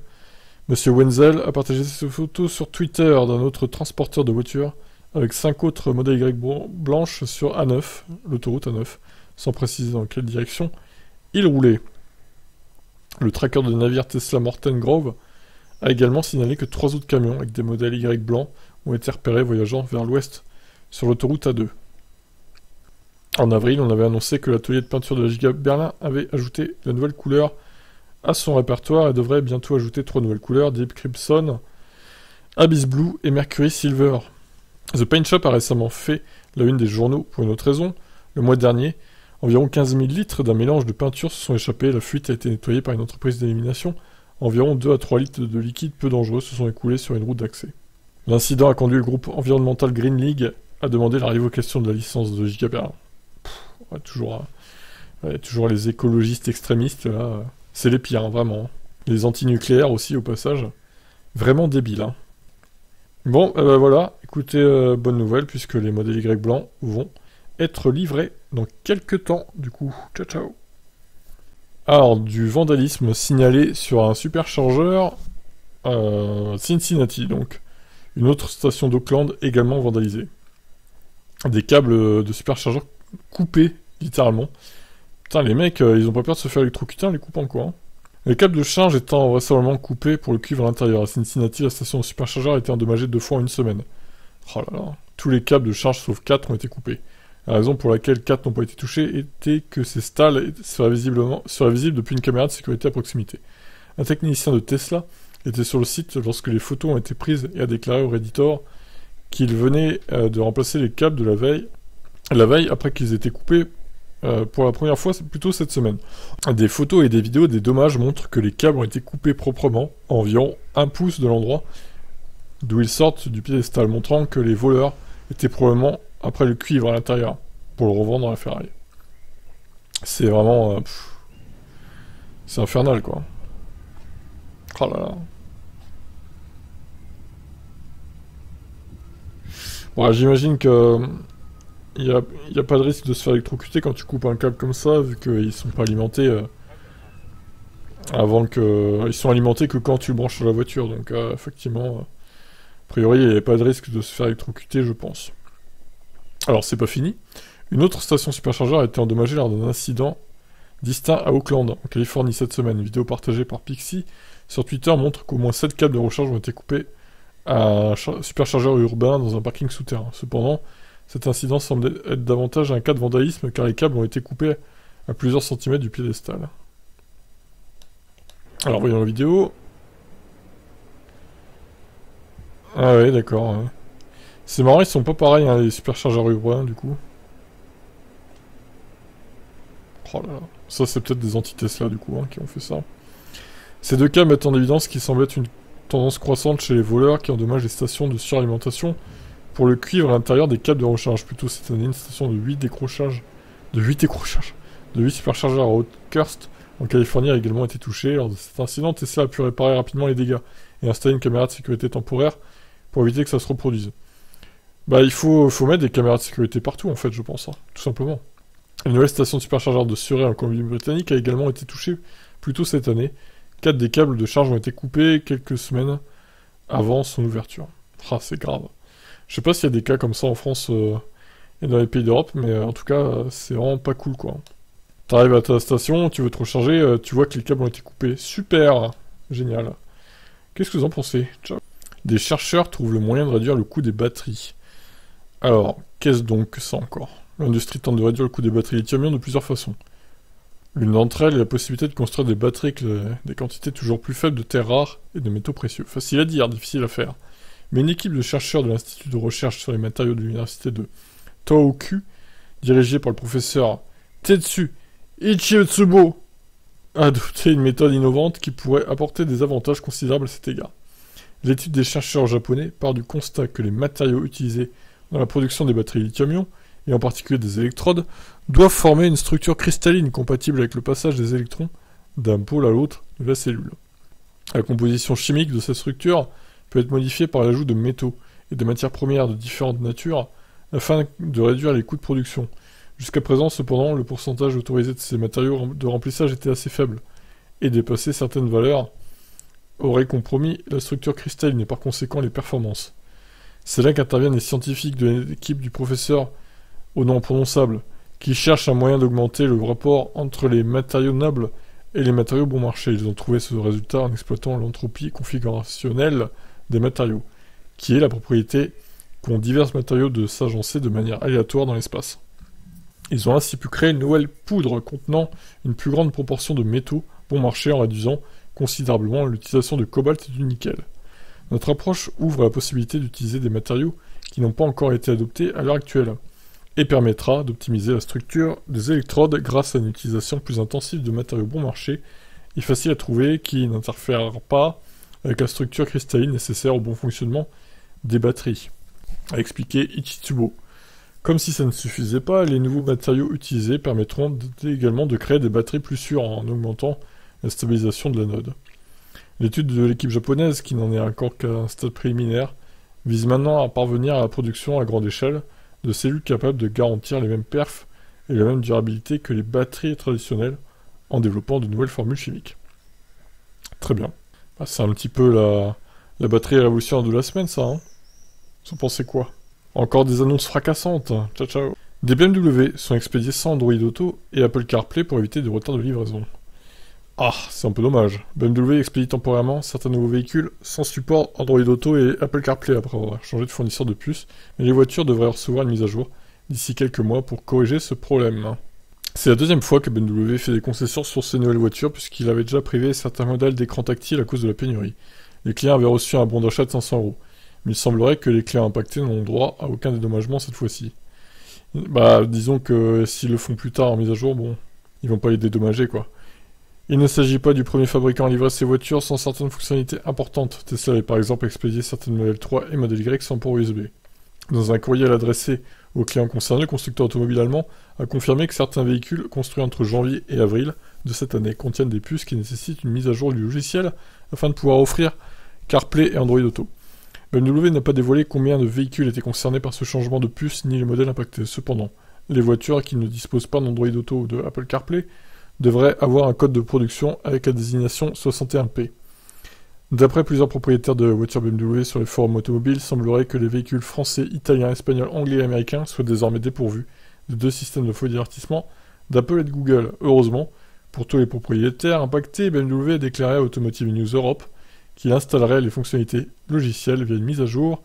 Monsieur Wenzel a partagé cette photo sur Twitter d'un autre transporteur de voitures avec cinq autres modèles Y blanches sur A9, l'autoroute A9, sans préciser dans quelle direction il roulait. Le tracker de navire Tesla Morten Grove a également signalé que trois autres camions avec des modèles Y blancs ont été repérés voyageant vers l'ouest sur l'autoroute A2. En avril, on avait annoncé que l'atelier de peinture de la Giga Berlin avait ajouté de nouvelles couleurs à son répertoire et devrait bientôt ajouter trois nouvelles couleurs, Deep Crimson, Abyss Blue et Mercury Silver. The Paint Shop a récemment fait la une des journaux pour une autre raison. Le mois dernier, environ 15 000 litres d'un mélange de peinture se sont échappés. La fuite a été nettoyée par une entreprise d'élimination. Environ 2 à 3 litres de liquide peu dangereux se sont écoulés sur une route d'accès. L'incident a conduit le groupe environnemental Green League a demandé la révocation de la licence de Toujours, euh, toujours les écologistes extrémistes, là. C'est les pires, hein, vraiment. Les antinucléaires aussi, au passage. Vraiment débiles, hein. Bon, eh ben voilà, écoutez, euh, bonne nouvelle, puisque les modèles Y blancs vont être livrés dans quelques temps, du coup. Ciao, ciao. Alors, du vandalisme signalé sur un superchargeur euh, Cincinnati, donc. Une autre station d'Auckland également vandalisée des câbles de superchargeur coupés, littéralement. Putain, les mecs, euh, ils ont pas peur de se faire électrocuter en les coupant, quoi. Les câbles de charge étant vraisemblablement coupés pour le cuivre à l'intérieur. À Cincinnati, la station de superchargeur a été endommagée deux fois en une semaine. Oh là là. Tous les câbles de charge sauf 4 ont été coupés. La raison pour laquelle 4 n'ont pas été touchés était que ces stalles seraient, seraient visibles depuis une caméra de sécurité à proximité. Un technicien de Tesla était sur le site lorsque les photos ont été prises et a déclaré au Redditor qu'il venait euh, de remplacer les câbles de la veille, la veille après qu'ils étaient coupés euh, pour la première fois plutôt cette semaine. Des photos et des vidéos des dommages montrent que les câbles ont été coupés proprement, environ un pouce de l'endroit d'où ils sortent du piédestal, montrant que les voleurs étaient probablement après le cuivre à l'intérieur pour le revendre à la Ferrari. C'est vraiment... Euh, c'est infernal quoi. Oh là là. Bon, j'imagine que il n'y a, pas de risque de se faire électrocuter quand tu coupes un câble comme ça, vu qu'ils sont pas alimentés euh, avant que. Ils sont alimentés que quand tu branches la voiture, donc euh, effectivement, euh, a priori, il n'y a pas de risque de se faire électrocuter, je pense. Alors, c'est pas fini. Une autre station superchargeur a été endommagée lors d'un incident distinct à Oakland, en Californie, cette semaine. Une vidéo partagée par Pixie sur Twitter montre qu'au moins 7 câbles de recharge ont été coupés un superchargeur urbain dans un parking souterrain. Cependant, cet incident semble être davantage un cas de vandalisme car les câbles ont été coupés à plusieurs centimètres du piédestal. Alors voyons la vidéo. Ah ouais, d'accord. C'est marrant, ils sont pas pareils, hein, les superchargeurs urbains, du coup. Oh là là. Ça, c'est peut-être des anti-Tesla, du coup, hein, qui ont fait ça. Ces deux cas mettent en évidence qu'il semble être une tendance croissante chez les voleurs qui endommagent les stations de suralimentation pour le cuivre à l'intérieur des câbles de recharge. Plutôt cette année, une station de 8 décrochages, de 8 décrochages, de 8 superchargeurs à Oakhurst, en Californie, a également été touché. Lors de cet incident, Tesla a pu réparer rapidement les dégâts et installer une caméra de sécurité temporaire pour éviter que ça se reproduise. Bah, il faut, faut mettre des caméras de sécurité partout, en fait, je pense, hein, tout simplement. Une nouvelle station de superchargeur de Surrey en Colombie-Britannique a également été touchée plus tôt cette année. Quatre des câbles de charge ont été coupés quelques semaines avant son ouverture. Ah, c'est grave. Je sais pas s'il y a des cas comme ça en France euh, et dans les pays d'Europe, mais euh, en tout cas, euh, c'est vraiment pas cool, quoi. T'arrives à ta station, tu veux te recharger, tu vois que les câbles ont été coupés. Super Génial. Qu'est-ce que vous en pensez? Ciao. Des chercheurs trouvent le moyen de réduire le coût des batteries. Alors, qu'est-ce donc que ça encore? L'industrie tente de réduire le coût des batteries lithium-ion de plusieurs façons. L'une d'entre elles est la possibilité de construire des batteries avec des quantités toujours plus faibles de terres rares et de métaux précieux. Facile à dire, difficile à faire. Mais une équipe de chercheurs de l'Institut de recherche sur les matériaux de l'université de Tohoku, dirigée par le professeur Tetsu Ichitsubo, a adopté une méthode innovante qui pourrait apporter des avantages considérables à cet égard. L'étude des chercheurs japonais part du constat que les matériaux utilisés dans la production des batteries lithium-ion et en particulier des électrodes, doivent former une structure cristalline compatible avec le passage des électrons d'un pôle à l'autre de la cellule. La composition chimique de cette structure être modifiée par l'ajout de métaux et de matières premières de différentes natures afin de réduire les coûts de production. Jusqu'à présent, cependant, le pourcentage autorisé de ces matériaux de remplissage était assez faible, et dépasser certaines valeurs aurait compromis la structure cristalline et par conséquent les performances. C'est là qu'interviennent les scientifiques de l'équipe du professeur au nom prononçable, qui cherchent un moyen d'augmenter le rapport entre les matériaux nobles et les matériaux bon marché. Ils ont trouvé ce résultat en exploitant l'entropie configurationnelle des matériaux, qui est la propriété qu'ont divers matériaux de s'agencer de manière aléatoire dans l'espace. Ils ont ainsi pu créer une nouvelle poudre contenant une plus grande proportion de métaux bon marché en réduisant considérablement l'utilisation de cobalt et du nickel. Notre approche ouvre la possibilité d'utiliser des matériaux qui n'ont pas encore été adoptés à l'heure actuelle et permettra d'optimiser la structure des électrodes grâce à une utilisation plus intensive de matériaux bon marché et facile à trouver qui n'interfèrent pas avec la structure cristalline nécessaire au bon fonctionnement des batteries, a expliqué Ichitsubo. Comme si ça ne suffisait pas, les nouveaux matériaux utilisés permettront également de créer des batteries plus sûres en augmentant la stabilisation de la node. L'étude de l'équipe japonaise, qui n'en est encore qu'à un stade préliminaire, vise maintenant à parvenir à la production à grande échelle de cellules capables de garantir les mêmes perfs et la même durabilité que les batteries traditionnelles en développant de nouvelles formules chimiques. Très bien. Bah, c'est un petit peu la, la batterie révolutionnaire de la semaine, ça. Hein Vous en pensez quoi? Encore des annonces fracassantes. Ciao, ciao. Des BMW sont expédiés sans Android Auto et Apple CarPlay pour éviter des retards de livraison. Ah, c'est un peu dommage. BMW expédie temporairement certains nouveaux véhicules sans support Android Auto et Apple CarPlay après avoir changé de fournisseur de puces, mais les voitures devraient recevoir une mise à jour d'ici quelques mois pour corriger ce problème. C'est la deuxième fois que BMW fait des concessions sur ces nouvelles voitures puisqu'il avait déjà privé certains modèles d'écran tactile à cause de la pénurie. Les clients avaient reçu un bon d'achat de 500 euros, mais il semblerait que les clients impactés n'ont droit à aucun dédommagement cette fois-ci. Bah, disons que s'ils le font plus tard en mise à jour, bon, ils vont pas les dédommager quoi. Il ne s'agit pas du premier fabricant à livrer ses voitures sans certaines fonctionnalités importantes. Tesla avait par exemple expédié certaines Model 3 et Model Y sans port USB. Dans un courriel adressé aux clients concernés, le constructeur automobile allemand a confirmé que certains véhicules construits entre janvier et avril de cette année contiennent des puces qui nécessitent une mise à jour du logiciel afin de pouvoir offrir CarPlay et Android Auto. BMW n'a pas dévoilé combien de véhicules étaient concernés par ce changement de puce ni les modèles impactés. Cependant, les voitures qui ne disposent pas d'Android Auto ou de Apple CarPlay devrait avoir un code de production avec la désignation 61P. D'après plusieurs propriétaires de voitures BMW sur les forums automobiles, il semblerait que les véhicules français, italiens, espagnols, anglais et américains soient désormais dépourvus de deux systèmes de faux divertissement d'Apple et de Google. Heureusement, pour tous les propriétaires impactés, BMW a déclaré à Automotive News Europe qu'il installerait les fonctionnalités logicielles via une mise à jour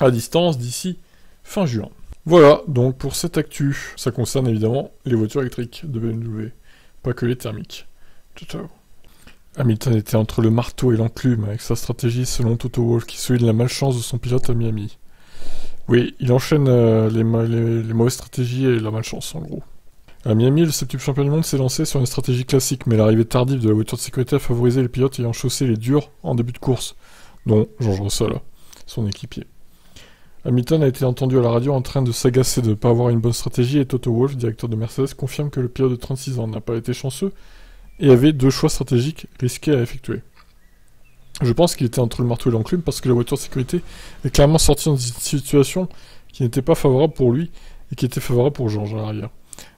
à distance d'ici fin juin. Voilà donc pour cette actu. Ça concerne évidemment les voitures électriques de BMW pas que les thermiques. Ciao, Hamilton était entre le marteau et l'enclume avec sa stratégie selon Toto Wolff qui souligne la malchance de son pilote à Miami. Oui, il enchaîne euh, les, mauvaises stratégies et la malchance en gros. À Miami, le septuple champion du monde s'est lancé sur une stratégie classique, mais l'arrivée tardive de la voiture de sécurité a favorisé les pilotes ayant chaussé les durs en début de course, dont George Russell, son équipier. Hamilton a été entendu à la radio en train de s'agacer de ne pas avoir une bonne stratégie et Toto Wolff, directeur de Mercedes, confirme que le pilote de 36 ans n'a pas été chanceux et avait deux choix stratégiques risqués à effectuer. Je pense qu'il était entre le marteau et l'enclume parce que la voiture de sécurité est clairement sortie dans une situation qui n'était pas favorable pour lui et qui était favorable pour Georges à l'arrière.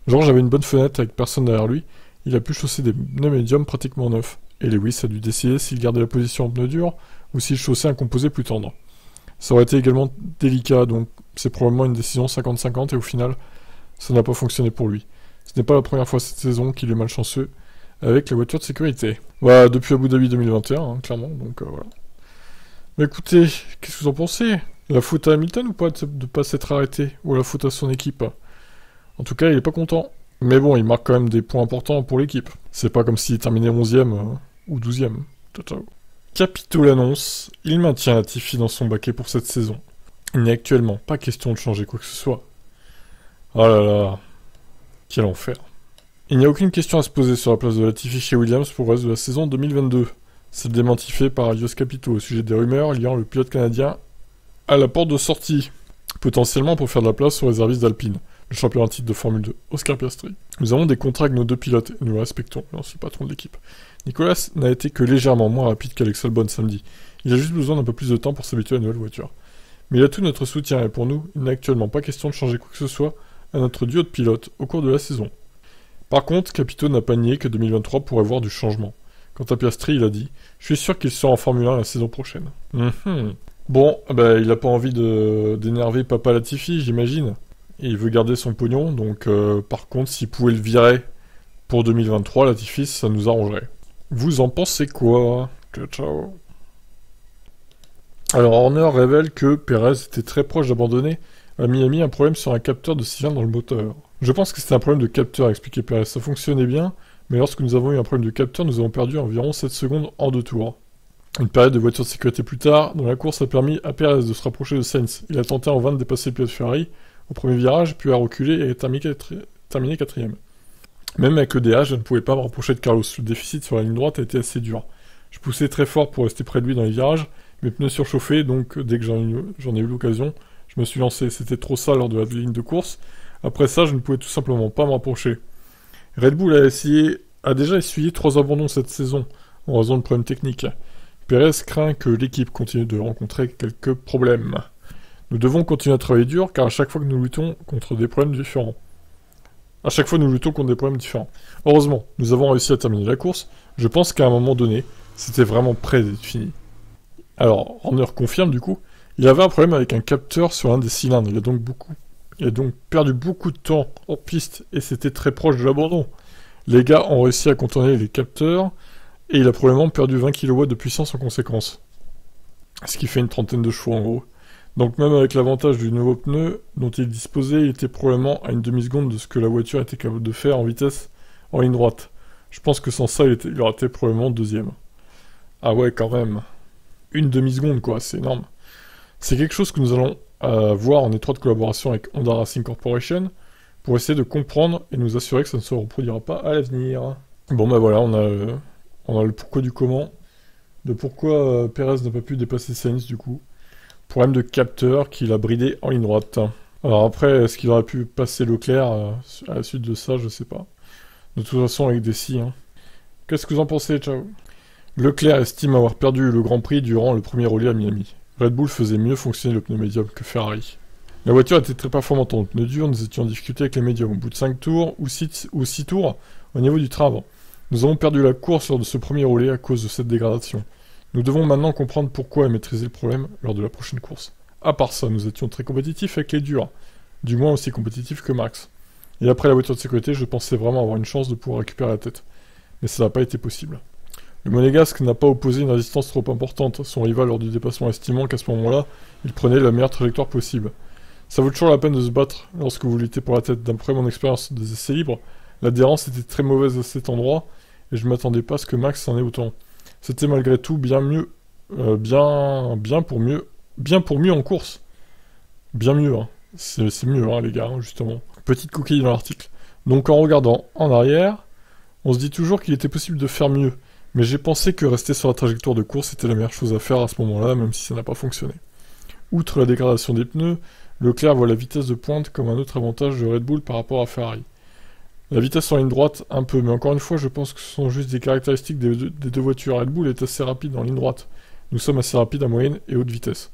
Georges avait une bonne fenêtre avec personne derrière lui, il a pu chausser des pneus médiums pratiquement neufs, et Lewis a dû décider s'il gardait la position en pneu dur ou s'il chaussait un composé plus tendre. Ça aurait été également délicat, donc c'est probablement une décision 50-50 et au final, ça n'a pas fonctionné pour lui. Ce n'est pas la première fois cette saison qu'il est malchanceux avec la voiture de sécurité. Voilà, depuis Abu Dhabi 2021, hein, clairement, donc euh, voilà. Mais écoutez, qu'est-ce que vous en pensez? La faute à Hamilton ou pas de ne pas s'être arrêté? Ou la faute à son équipe? En tout cas, il est pas content. Mais bon, il marque quand même des points importants pour l'équipe. C'est pas comme s'il terminait 11ème euh, ou 12ème. Ciao, ciao. Capito l'annonce, il maintient Latifi dans son baquet pour cette saison. Il n'est actuellement pas question de changer quoi que ce soit. Oh là là, quel enfer. Il n'y a aucune question à se poser sur la place de Latifi chez Williams pour le reste de la saison 2022. C'est le démenti fait par Adios Capito au sujet des rumeurs liant le pilote canadien à la porte de sortie, potentiellement pour faire de la place aux réservistes d'Alpine, le champion en titre de Formule 2, Oscar Piastri. Nous avons des contrats avec nos deux pilotes et nous le respectons, j'en suis patron de l'équipe. Nicolas n'a été que légèrement moins rapide qu'Alex Albon samedi. Il a juste besoin d'un peu plus de temps pour s'habituer à la nouvelle voiture. Mais il a tout notre soutien et pour nous, il n'est actuellement pas question de changer quoi que ce soit à notre duo de pilotes au cours de la saison. Par contre, Capito n'a pas nié que 2023 pourrait voir du changement. Quant à Piastri, il a dit Je suis sûr qu'il sera en Formule 1 la saison prochaine. Mhm. Bon, bah, il n'a pas envie d'énerver Papa Latifi, j'imagine. Il veut garder son pognon, donc euh, par contre, s'il pouvait le virer pour 2023, Latifi, ça nous arrangerait. Vous en pensez quoi? Ciao, ciao. Alors Horner révèle que Perez était très proche d'abandonner à Miami un problème sur un capteur de cylindre dans le moteur. Je pense que c'était un problème de capteur, expliquait Perez. Ça fonctionnait bien, mais lorsque nous avons eu un problème de capteur, nous avons perdu environ 7 secondes en deux tours. Une période de voiture de sécurité plus tard, dans la course a permis à Perez de se rapprocher de Sainz. Il a tenté en vain de dépasser le pilote Ferrari au premier virage, puis a reculé et a terminé quatrième. Même avec le DH, je ne pouvais pas me rapprocher de Carlos. Le déficit sur la ligne droite a été assez dur. Je poussais très fort pour rester près de lui dans les virages, mes pneus surchauffaient, donc dès que j'en ai eu l'occasion, je me suis lancé. C'était trop sale lors de la ligne de course. Après ça, je ne pouvais tout simplement pas me rapprocher. Red Bull a, essayé, a déjà essuyé trois abandons cette saison, en raison de problèmes techniques. Perez craint que l'équipe continue de rencontrer quelques problèmes. Nous devons continuer à travailler dur, car à chaque fois que nous luttons contre des problèmes différents. À chaque fois, nous luttons contre des problèmes différents. Heureusement, nous avons réussi à terminer la course. Je pense qu'à un moment donné, c'était vraiment prêt d'être fini. Alors, Horner confirme du coup, il avait un problème avec un capteur sur un des cylindres. Il a donc beaucoup, il a donc perdu beaucoup de temps en piste et c'était très proche de l'abandon. Les gars ont réussi à contourner les capteurs et il a probablement perdu 20 kW de puissance en conséquence. Ce qui fait une trentaine de chevaux en gros. Donc même avec l'avantage du nouveau pneu dont il disposait, il était probablement à une demi-seconde de ce que la voiture était capable de faire en vitesse en ligne droite. Je pense que sans ça, il, aurait été probablement deuxième. Ah ouais, quand même. Une demi-seconde, quoi, c'est énorme. C'est quelque chose que nous allons euh, voir en étroite collaboration avec Honda Racing Corporation pour essayer de comprendre et nous assurer que ça ne se reproduira pas à l'avenir. Bon ben voilà, on a, euh, on a le pourquoi du comment, de pourquoi euh, Perez n'a pas pu dépasser Sainz du coup. Problème de capteur qu'il a bridé en ligne droite. Alors après, est-ce qu'il aurait pu passer Leclerc euh, à la suite de ça? Je sais pas. De toute façon, avec des si. Hein. Qu'est-ce que vous en pensez Ciao. Leclerc estime avoir perdu le Grand Prix durant le premier relais à Miami. Red Bull faisait mieux fonctionner le pneu médium que Ferrari. La voiture était très performante en pneu dur, nous étions en difficulté avec les médiums. Au bout de 5 tours ou 6, ou 6 tours, au niveau du train nous avons perdu la course lors de ce premier relais à cause de cette dégradation. Nous devons maintenant comprendre pourquoi et maîtriser le problème lors de la prochaine course. À part ça, nous étions très compétitifs avec les durs, du moins aussi compétitifs que Max. Et après la voiture de sécurité, je pensais vraiment avoir une chance de pouvoir récupérer la tête. Mais ça n'a pas été possible. Le monégasque n'a pas opposé une résistance trop importante son rival lors du dépassement, estimant qu'à ce moment-là, il prenait la meilleure trajectoire possible. Ça vaut toujours la peine de se battre lorsque vous luttez pour la tête. D'après mon expérience des essais libres, l'adhérence était très mauvaise à cet endroit, et je ne m'attendais pas à ce que Max en ait autant. C'était malgré tout bien mieux, euh, bien, bien pour mieux, bien pour mieux en course. Bien mieux, hein. c'est mieux, hein, les gars, hein, justement. Petite coquille dans l'article. Donc en regardant en arrière, on se dit toujours qu'il était possible de faire mieux. Mais j'ai pensé que rester sur la trajectoire de course était la meilleure chose à faire à ce moment-là, même si ça n'a pas fonctionné. Outre la dégradation des pneus, Leclerc voit la vitesse de pointe comme un autre avantage de Red Bull par rapport à Ferrari. La vitesse en ligne droite, un peu, mais encore une fois, je pense que ce sont juste des caractéristiques des deux, voitures. Red Bull est assez rapide en ligne droite. Nous sommes assez rapides à moyenne et haute vitesse.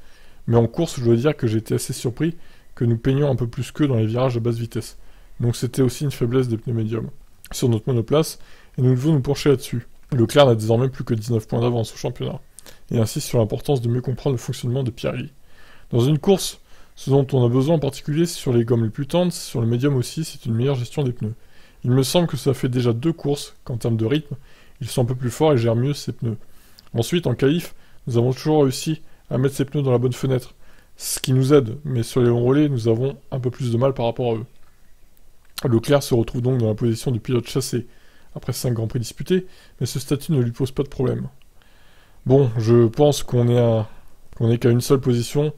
Mais en course, je dois dire que j'ai été assez surpris que nous peignions un peu plus qu'eux dans les virages à basse vitesse. Donc c'était aussi une faiblesse des pneus médiums sur notre monoplace, et nous devons nous pencher là-dessus. Leclerc n'a désormais plus que 19 points d'avance au championnat, et insiste sur l'importance de mieux comprendre le fonctionnement de Pirelli. Dans une course, ce dont on a besoin en particulier, sur les gommes les plus tendres, sur le médium aussi, c'est une meilleure gestion des pneus. Il me semble que ça fait déjà deux courses qu'en termes de rythme, ils sont un peu plus forts et gèrent mieux ces pneus. Ensuite, en qualif, nous avons toujours réussi à mettre ces pneus dans la bonne fenêtre, ce qui nous aide, mais sur les longs relais, nous avons un peu plus de mal par rapport à eux. Leclerc se retrouve donc dans la position du pilote chassé, après 5 Grands Prix disputés, mais ce statut ne lui pose pas de problème. Bon, je pense qu'on est, qu'à une seule position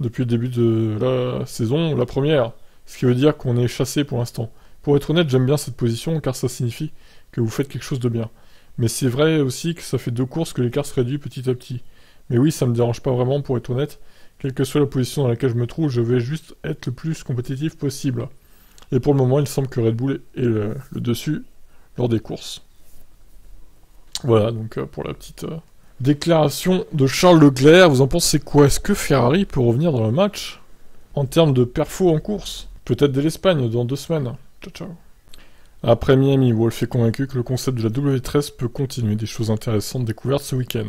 depuis le début de la saison, la première, ce qui veut dire qu'on est chassé pour l'instant. Pour être honnête, j'aime bien cette position car ça signifie que vous faites quelque chose de bien. Mais c'est vrai aussi que ça fait deux courses que l'écart se réduit petit à petit. Mais oui, ça me dérange pas vraiment pour être honnête. Quelle que soit la position dans laquelle je me trouve, je vais juste être le plus compétitif possible. Et pour le moment, il semble que Red Bull est le, dessus des courses. Voilà, donc euh, pour la petite euh, déclaration de Charles Leclerc, vous en pensez quoi? Est-ce que Ferrari peut revenir dans le match en termes de perfo en course? Peut-être dès l'Espagne dans deux semaines. Ciao ciao. Après Miami, Wolf est convaincu que le concept de la W13 peut continuer des choses intéressantes découvertes ce week-end.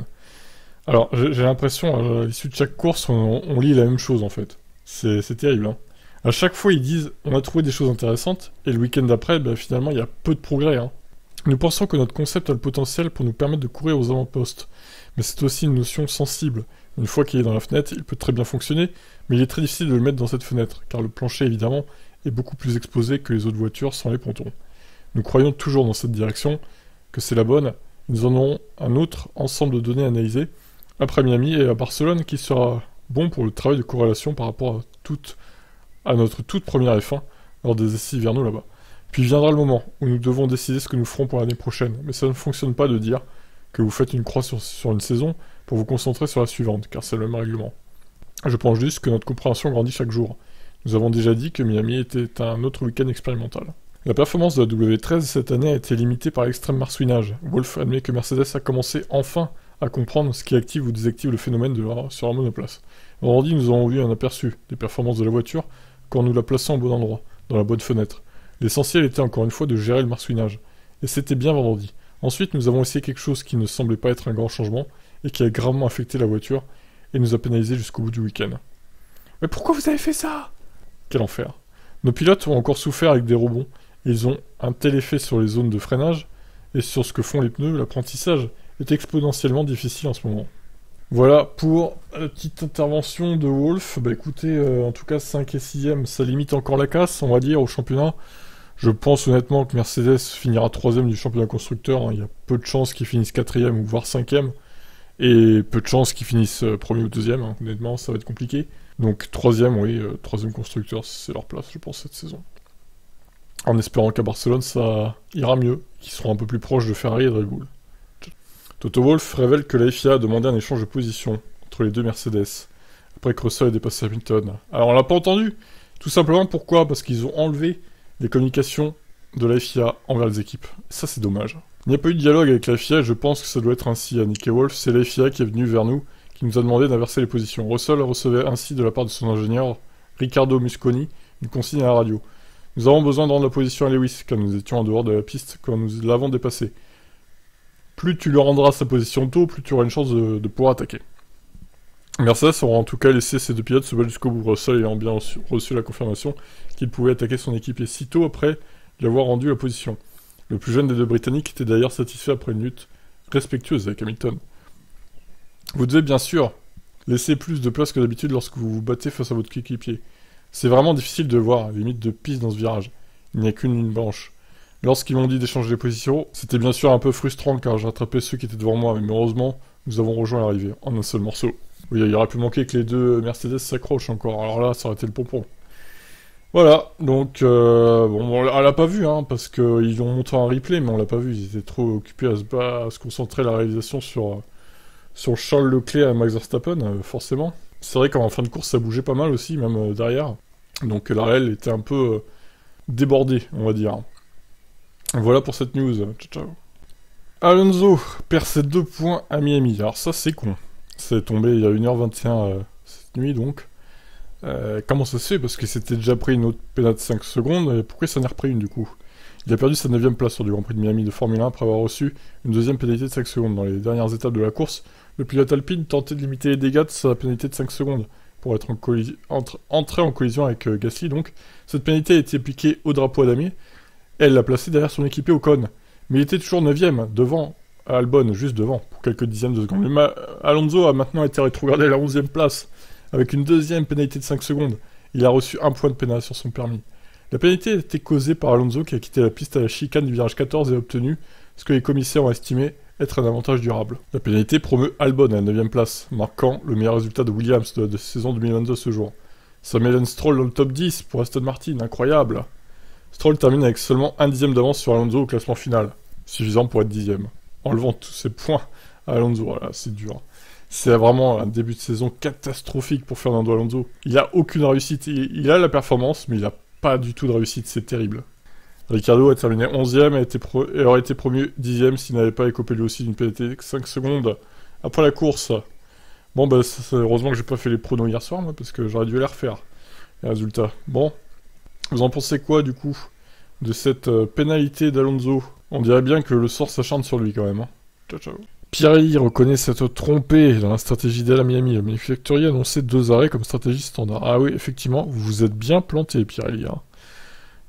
Alors, j'ai l'impression, à l'issue de chaque course, on, lit la même chose en fait. C'est terrible. Hein. À chaque fois, ils disent on a trouvé des choses intéressantes, et le week-end d'après, ben, finalement, il y a peu de progrès. Hein. Nous pensons que notre concept a le potentiel pour nous permettre de courir aux avant-postes, mais c'est aussi une notion sensible. Une fois qu'il est dans la fenêtre, il peut très bien fonctionner, mais il est très difficile de le mettre dans cette fenêtre, car le plancher, évidemment, est beaucoup plus exposé que les autres voitures sans les pontons. Nous croyons toujours dans cette direction, que c'est la bonne, nous en aurons un autre ensemble de données analysées, après Miami et à Barcelone, qui sera bon pour le travail de corrélation par rapport à, à notre toute première F1 lors des essais hivernaux là-bas. Puis viendra le moment où nous devons décider ce que nous ferons pour l'année prochaine, mais ça ne fonctionne pas de dire que vous faites une croix sur, une saison pour vous concentrer sur la suivante, car c'est le même règlement. Je pense juste que notre compréhension grandit chaque jour. Nous avons déjà dit que Miami était un autre week-end expérimental. La performance de la W13 cette année a été limitée par l'extrême marsouinage. Wolf admet que Mercedes a commencé enfin à comprendre ce qui active ou désactive le phénomène sur la monoplace. Vendredi, nous avons vu un aperçu des performances de la voiture quand nous la plaçons au bon endroit, dans la bonne fenêtre. L'essentiel était encore une fois de gérer le marsouinage. Et c'était bien vendredi. Ensuite, nous avons essayé quelque chose qui ne semblait pas être un grand changement et qui a gravement affecté la voiture et nous a pénalisé jusqu'au bout du week-end. Mais pourquoi vous avez fait ça? Quel enfer. Nos pilotes ont encore souffert avec des rebonds. Ils ont un tel effet sur les zones de freinage et sur ce que font les pneus, l'apprentissage est exponentiellement difficile en ce moment. Voilà pour la petite intervention de Wolf. Bah écoutez, euh, en tout cas 5 et 6ème, ça limite encore la casse, on va dire, au championnat. Je pense honnêtement que Mercedes finira 3 du championnat constructeur. Hein. Il y a peu de chances qu'ils finissent 4 ou voire 5 Et peu de chances qu'ils finissent euh, premier ou deuxième. Hein. Honnêtement, ça va être compliqué. Donc troisième, oui, euh, troisième constructeur, c'est leur place, je pense, cette saison. En espérant qu'à Barcelone, ça ira mieux, qu'ils seront un peu plus proches de Ferrari et de Red Bull. Toto Wolff révèle que la FIA a demandé un échange de position entre les deux Mercedes, après que Russell ait dépassé Hamilton. Alors on l'a pas entendu Tout simplement pourquoi? Parce qu'ils ont enlevé les communications de la FIA envers les équipes. Ça c'est dommage. Il n'y a pas eu de dialogue avec la FIA et je pense que ça doit être ainsi. Nick Wolf, c'est la FIA qui est venue vers nous, qui nous a demandé d'inverser les positions. Russell recevait ainsi de la part de son ingénieur, Riccardo Musconi, une consigne à la radio. Nous avons besoin de rendre la position à Lewis, car nous étions en dehors de la piste quand nous l'avons dépassé plus tu lui rendras sa position tôt, plus tu auras une chance de, pouvoir attaquer. Mercedes aura en tout cas laissé ses deux pilotes se battre jusqu'au bout. Russell ayant bien reçu, la confirmation qu'il pouvait attaquer son équipier si tôt après lui avoir rendu la position. Le plus jeune des deux Britanniques était d'ailleurs satisfait après une lutte respectueuse avec Hamilton. Vous devez bien sûr laisser plus de place que d'habitude lorsque vous vous battez face à votre équipier. C'est vraiment difficile de voir, limite de piste dans ce virage. Il n'y a qu'une ligne blanche. Lorsqu'ils m'ont dit d'échanger les positions, c'était bien sûr un peu frustrant car j'ai rattrapé ceux qui étaient devant moi, mais heureusement, nous avons rejoint l'arrivée en un seul morceau. Il aurait pu manquer que les deux Mercedes s'accrochent encore, alors là, ça aurait été le pompon. Voilà, donc, euh, bon, on l'a pas vu, hein, parce qu'ils ont montré un replay, mais on l'a pas vu, ils étaient trop occupés à se, concentrer la réalisation sur, Charles Leclerc et Max Verstappen, euh, forcément. C'est vrai qu'en fin de course, ça bougeait pas mal aussi, même derrière. Donc la était un peu débordée, on va dire. Voilà pour cette news. Ciao, ciao. Alonso perd ses deux points à Miami. Alors ça, c'est con. C'est tombé il y a 1h21 cette nuit, donc. Euh, comment ça se fait? Parce qu'il s'était déjà pris une autre pénale de 5 secondes, et pourquoi ça n'est repris une du coup? Il a perdu sa 9ème place sur du Grand Prix de Miami de Formule 1 après avoir reçu une deuxième pénalité de 5 secondes. Dans les dernières étapes de la course, le pilote alpine tentait de limiter les dégâts de sa pénalité de 5 secondes pour être en entré en collision avec euh, Gasly. Donc, cette pénalité a été appliquée au drapeau à. Elle l'a placé derrière son équipé Ocon. Mais il était toujours 9ème, devant Albon, juste devant, pour quelques dixièmes de secondes. Alonso a maintenant été rétrogradé à la 11ème place avec une deuxième pénalité de 5 secondes. Il a reçu un point de pénalité sur son permis. La pénalité a été causée par Alonso qui a quitté la piste à la chicane du virage 14 et a obtenu ce que les commissaires ont estimé être un avantage durable. La pénalité promeut Albon à la 9ème place, marquant le meilleur résultat de Williams de la saison 2022 ce jour. Samuel Stroll dans le top 10 pour Aston Martin, incroyable. Stroll termine avec seulement un dixième d'avance sur Alonso au classement final, suffisant pour être dixième. Enlevant tous ses points à Alonso, c'est dur. C'est vraiment un début de saison catastrophique pour Fernando Alonso. Il a aucune réussite. Il, a la performance, mais il n'a pas du tout de réussite. C'est terrible. Ricardo a terminé 11ème et, aurait été promu 10ème s'il n'avait pas écopé lui aussi d'une pénalité de 5 secondes après la course. Bon, bah, heureusement que j'ai pas fait les pronos hier soir, parce que j'aurais dû les refaire, les résultats. Bon, vous en pensez quoi, du coup, de cette euh, pénalité d'Alonso? On dirait bien que le sort s'acharne sur lui, quand même. Hein. Ciao, ciao. Pirelli reconnaît s'être trompé dans la stratégie d'El Miami. Le manufacturier a annoncé deux arrêts comme stratégie standard. Ah oui, effectivement, vous vous êtes bien planté, Pirelli. Hein.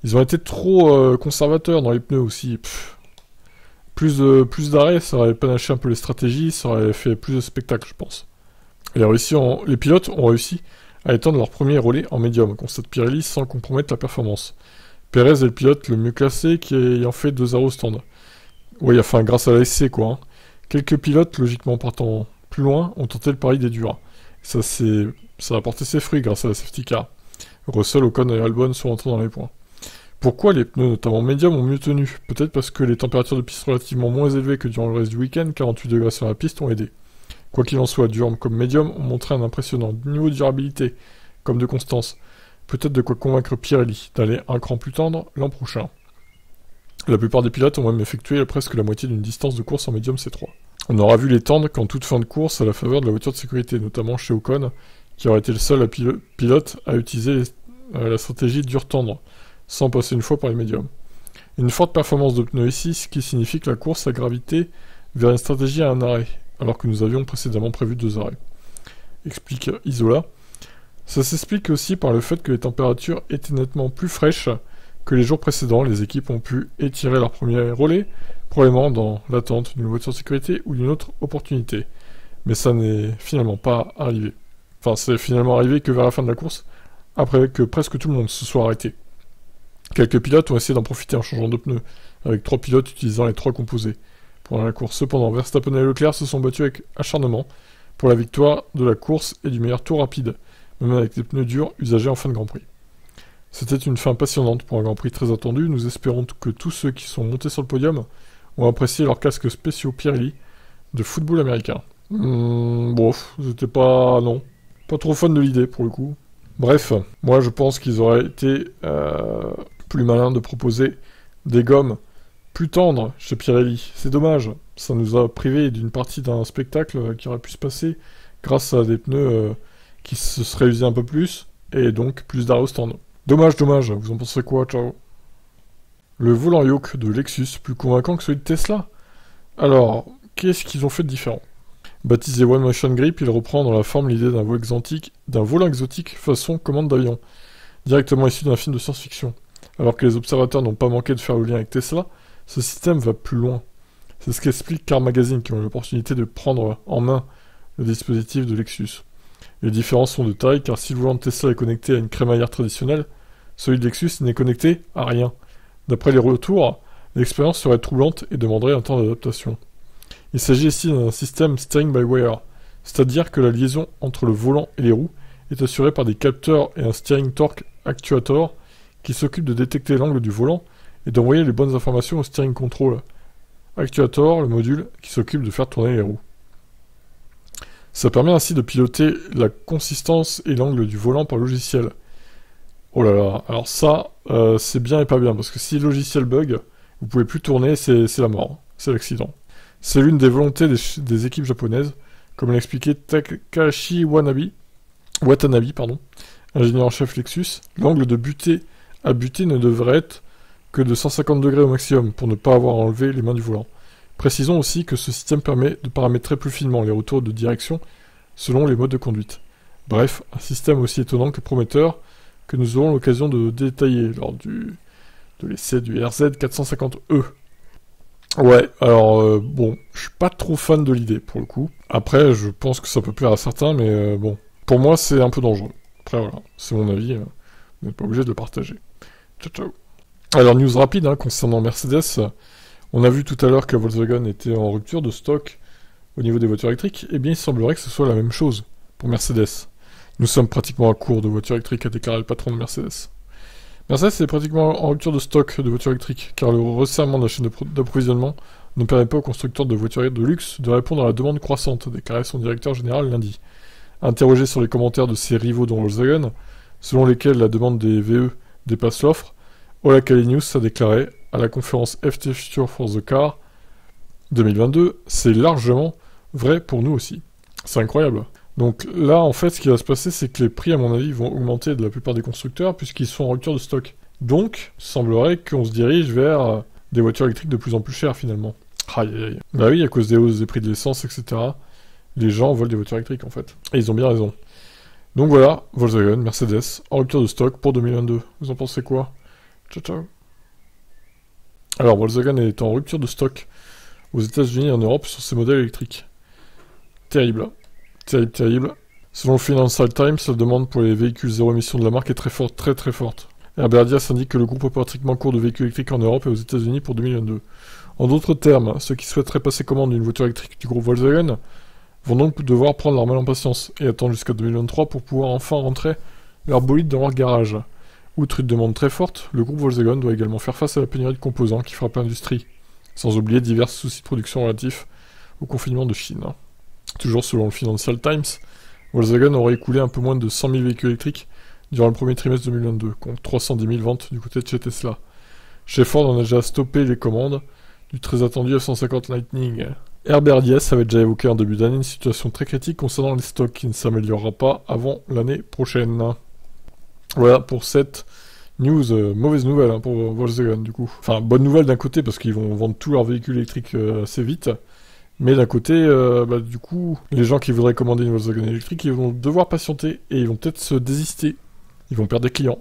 Ils ont été trop euh, conservateurs dans les pneus aussi. Plus de plus d'arrêts, ça aurait panaché un peu les stratégies, ça aurait fait plus de spectacle, je pense. les pilotes ont réussi à étendre leur premier relais en médium, constate Pirelli, sans compromettre la performance. Perez est le pilote le mieux classé qui ayant fait 2 0 stand. Oui, enfin, grâce à l'ASC, quoi. Hein. Quelques pilotes, logiquement partant plus loin, ont tenté le pari des durs. Ça, ça a porté ses fruits grâce à la safety car. Russell, Ocon et Albon sont entrés dans les points. Pourquoi les pneus, notamment médiums, ont mieux tenu? Peut-être parce que les températures de piste relativement moins élevées que durant le reste du week-end, 48 degrés sur la piste, ont aidé. Quoi qu'il en soit, Durham comme médium ont montré un impressionnant niveau de durabilité, comme de constance. Peut-être de quoi convaincre Pirelli d'aller un cran plus tendre l'an prochain. La plupart des pilotes ont même effectué presque la moitié d'une distance de course en médium C3. On aura vu les tendre qu'en toute fin de course à la faveur de la voiture de sécurité, notamment chez Ocon, qui aurait été le seul pilote à utiliser euh, la stratégie dur tendre, sans passer une fois par les médiums. Une forte performance de pneus ici, ce qui signifie que la course a gravité vers une stratégie à un arrêt, alors que nous avions précédemment prévu deux arrêts. Explique Isola. Ça s'explique aussi par le fait que les températures étaient nettement plus fraîches que les jours précédents, les équipes ont pu étirer leur premier relais, probablement dans l'attente d'une voiture de sécurité ou d'une autre opportunité. Mais ça n'est finalement pas arrivé. Enfin, c'est finalement arrivé que vers la fin de la course, après que presque tout le monde se soit arrêté. Quelques pilotes ont essayé d'en profiter en changeant de pneus, avec trois pilotes utilisant les trois composés. Pendant la course, cependant, Verstappen et Leclerc se sont battus avec acharnement pour la victoire de la course et du meilleur tour rapide, même avec des pneus durs usagés en fin de Grand Prix. C'était une fin passionnante pour un Grand Prix très attendu. Nous espérons que tous ceux qui sont montés sur le podium ont apprécié leurs casques spéciaux Pirelli de football américain. Hmm, bon, c'était pas... non. Pas trop fan de l'idée pour le coup. Bref, moi je pense qu'ils auraient été euh, plus malins de proposer des gommes plus tendres chez Pirelli. C'est dommage, ça nous a privé d'une partie d'un spectacle qui aurait pu se passer grâce à des pneus euh, qui se seraient usés un peu plus et donc plus d'arrêt au stand. Dommage, dommage, vous en pensez quoi Ciao? Le volant yoke de Lexus, plus convaincant que celui de Tesla Alors, qu'est-ce qu'ils ont fait de différent? Baptisé One Motion Grip, il reprend dans la forme l'idée d'un volant exotique, d'un volant exotique façon commande d'avion, directement issu d'un film de science-fiction. Alors que les observateurs n'ont pas manqué de faire le lien avec Tesla, ce système va plus loin. C'est ce qu'explique Car Magazine qui ont eu l'opportunité de prendre en main le dispositif de Lexus. Les différences sont de taille car si le volant de Tesla est connecté à une crémaillère traditionnelle, celui de Lexus n'est connecté à rien. D'après les retours, l'expérience serait troublante et demanderait un temps d'adaptation. Il s'agit ici d'un système steering by wire, c'est-à-dire que la liaison entre le volant et les roues est assurée par des capteurs et un steering torque actuator qui s'occupe de détecter l'angle du volant et d'envoyer les bonnes informations au steering control. Actuator, le module qui s'occupe de faire tourner les roues. Ça permet ainsi de piloter la consistance et l'angle du volant par logiciel. Oh là là, alors ça, euh, c'est bien et pas bien, parce que si le logiciel bug, vous pouvez plus tourner, c'est la mort, c'est l'accident. C'est l'une des volontés des, équipes japonaises, comme l'a expliqué Takashi Watanabe, ingénieur en chef Lexus, l'angle de buter à buter ne devrait être que de 150 degrés au maximum pour ne pas avoir enlevé les mains du volant. Précisons aussi que ce système permet de paramétrer plus finement les retours de direction selon les modes de conduite. Bref, un système aussi étonnant que prometteur que nous aurons l'occasion de détailler lors du, de l'essai du RZ450E. Ouais, alors euh, bon, je suis pas trop fan de l'idée pour le coup. Après, je pense que ça peut plaire à certains, mais euh, bon, pour moi c'est un peu dangereux. Après voilà, c'est mon avis, vous n'êtes pas obligé de le partager. Ciao ciao. Alors news rapide hein, concernant Mercedes, on a vu tout à l'heure que Volkswagen était en rupture de stock au niveau des voitures électriques, eh bien il semblerait que ce soit la même chose pour Mercedes. Nous sommes pratiquement à court de voitures électriques, a déclaré le patron de Mercedes. Mercedes est pratiquement en rupture de stock de voitures électriques, car le resserrement de la chaîne d'approvisionnement ne permet pas aux constructeurs de voitures de luxe de répondre à la demande croissante, a déclaré son directeur général lundi. Interrogé sur les commentaires de ses rivaux dont Volkswagen, selon lesquels la demande des VE dépasse l'offre, Ola Kalinius a déclaré à la conférence FT Future for the Car 2022, c'est largement vrai pour nous aussi. C'est incroyable. Donc là, en fait, ce qui va se passer, c'est que les prix, à mon avis, vont augmenter de la plupart des constructeurs, puisqu'ils sont en rupture de stock. Donc, il semblerait qu'on se dirige vers euh, des voitures électriques de plus en plus chères, finalement. Aïe, aïe. Bah oui, à cause des hausses des prix de l'essence, etc., les gens veulent des voitures électriques, en fait. Et ils ont bien raison. Donc voilà, Volkswagen, Mercedes, en rupture de stock pour 2022. Vous en pensez quoi? Ciao, ciao. Alors, Volkswagen est en rupture de stock aux États-Unis et en Europe sur ses modèles électriques. Terrible. Terrible, terrible. Selon le Financial Times, la demande pour les véhicules zéro émission de la marque est très forte, très très forte. Herbert Dias indique que le groupe a pratiquement court de véhicules électriques en Europe et aux États-Unis pour 2022. En d'autres termes, ceux qui souhaiteraient passer commande d'une voiture électrique du groupe Volkswagen vont donc devoir prendre leur mal en patience et attendre jusqu'à 2023 pour pouvoir enfin rentrer leur bolide dans leur garage. Outre une demande très forte, le groupe Volkswagen doit également faire face à la pénurie de composants qui frappe l'industrie, sans oublier divers soucis de production relatifs au confinement de Chine. Toujours selon le Financial Times, Volkswagen aurait écoulé un peu moins de 100 000 véhicules électriques durant le premier trimestre 2022, contre 310 000 ventes du côté de chez Tesla. Chez Ford, on a déjà stoppé les commandes du très attendu F-150 Lightning. Herbert Diess avait déjà évoqué en début d'année une situation très critique concernant les stocks qui ne s'améliorera pas avant l'année prochaine. Voilà pour cette news, euh, mauvaise nouvelle hein, pour Volkswagen du coup. Enfin, bonne nouvelle d'un côté parce qu'ils vont vendre tous leurs véhicules électriques euh, assez vite. Mais d'un côté, euh, bah, du coup, les gens qui voudraient commander une Volkswagen électrique, ils vont devoir patienter et ils vont peut-être se désister. Ils vont perdre des clients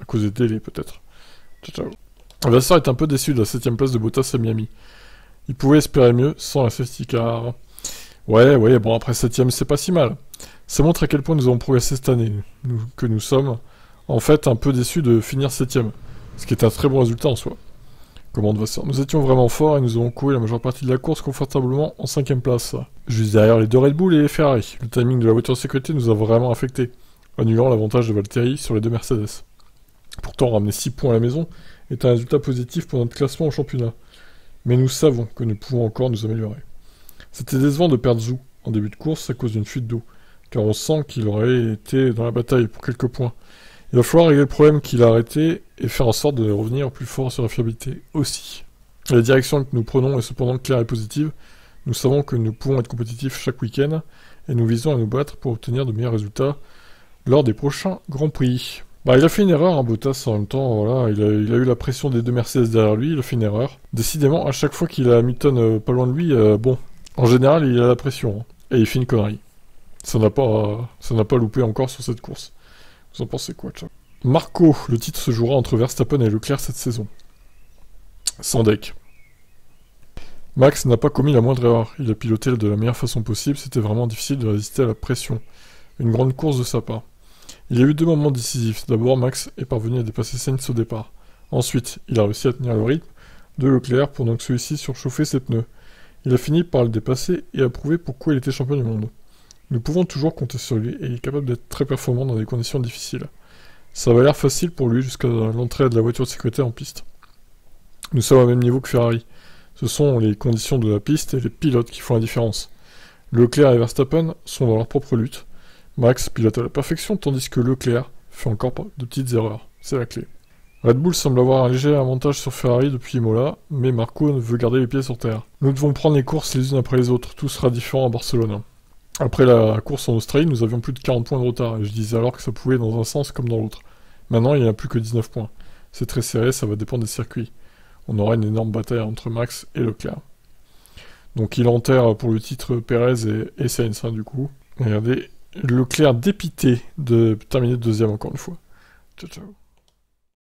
à cause des délais, peut-être. Ciao, ciao. Vassar est un peu déçu de la 7ème place de Bottas à Miami. Il pouvait espérer mieux sans la safety car. Ouais, ouais, bon, après 7ème, c'est pas si mal. Ça montre à quel point nous avons progressé cette année, nous, que nous sommes, en fait, un peu déçus de finir 7ème. Ce qui est un très bon résultat en soi. Nous étions vraiment forts et nous avons couru la majeure partie de la course confortablement en cinquième place. Juste derrière les deux Red Bull et les Ferrari. Le timing de la voiture de sécurité nous a vraiment affecté, annulant l'avantage de Valtteri sur les deux Mercedes. Pourtant, ramener 6 points à la maison est un résultat positif pour notre classement au championnat. Mais nous savons que nous pouvons encore nous améliorer. C'était décevant de perdre Zou en début de course à cause d'une fuite d'eau, car on sent qu'il aurait été dans la bataille pour quelques points. Il va falloir régler le problème qu'il a arrêté et faire en sorte de revenir plus fort sur la fiabilité aussi. La direction que nous prenons est cependant claire et positive. Nous savons que nous pouvons être compétitifs chaque week-end et nous visons à nous battre pour obtenir de meilleurs résultats lors des prochains Grands Prix. Bah, il a fait une erreur, hein, Bottas, en même temps, voilà, il a, eu la pression des deux Mercedes derrière lui, il a fait une erreur. Décidément, à chaque fois qu'il a Hamilton euh, pas loin de lui, euh, bon, en général, il a la pression, hein, et il fait une connerie. Ça n'a pas, ça n'a pas loupé encore sur cette course. Vous en pensez quoi, Chuck Marco, le titre se jouera entre Verstappen et Leclerc cette saison. Sans deck. Max n'a pas commis la moindre erreur. Il a piloté de la meilleure façon possible. C'était vraiment difficile de résister à la pression. Une grande course de sa part. Il y a eu deux moments décisifs. D'abord, Max est parvenu à dépasser Sainz au départ. Ensuite, il a réussi à tenir le rythme de Leclerc pendant que celui-ci surchauffait ses pneus. Il a fini par le dépasser et a prouvé pourquoi il était champion du monde. Nous pouvons toujours compter sur lui et il est capable d'être très performant dans des conditions difficiles. Ça va l'air facile pour lui jusqu'à l'entrée de la voiture de sécurité en piste. Nous sommes au même niveau que Ferrari. Ce sont les conditions de la piste et les pilotes qui font la différence. Leclerc et Verstappen sont dans leur propre lutte. Max pilote à la perfection, tandis que Leclerc fait encore de petites erreurs. C'est la clé. Red Bull semble avoir un léger avantage sur Ferrari depuis Imola, mais Marco veut garder les pieds sur terre. Nous devons prendre les courses les unes après les autres, tout sera différent à Barcelone. Après la course en Australie, nous avions plus de 40 points de retard, et je disais alors que ça pouvait dans un sens comme dans l'autre. Maintenant, il n'y a plus que 19 points. C'est très serré, ça va dépendre des circuits. On aura une énorme bataille entre Max et Leclerc. Donc il enterre pour le titre Perez et, et Sainz, hein, du coup. Regardez, Leclerc dépité de terminer deuxième encore une fois. Ciao ciao.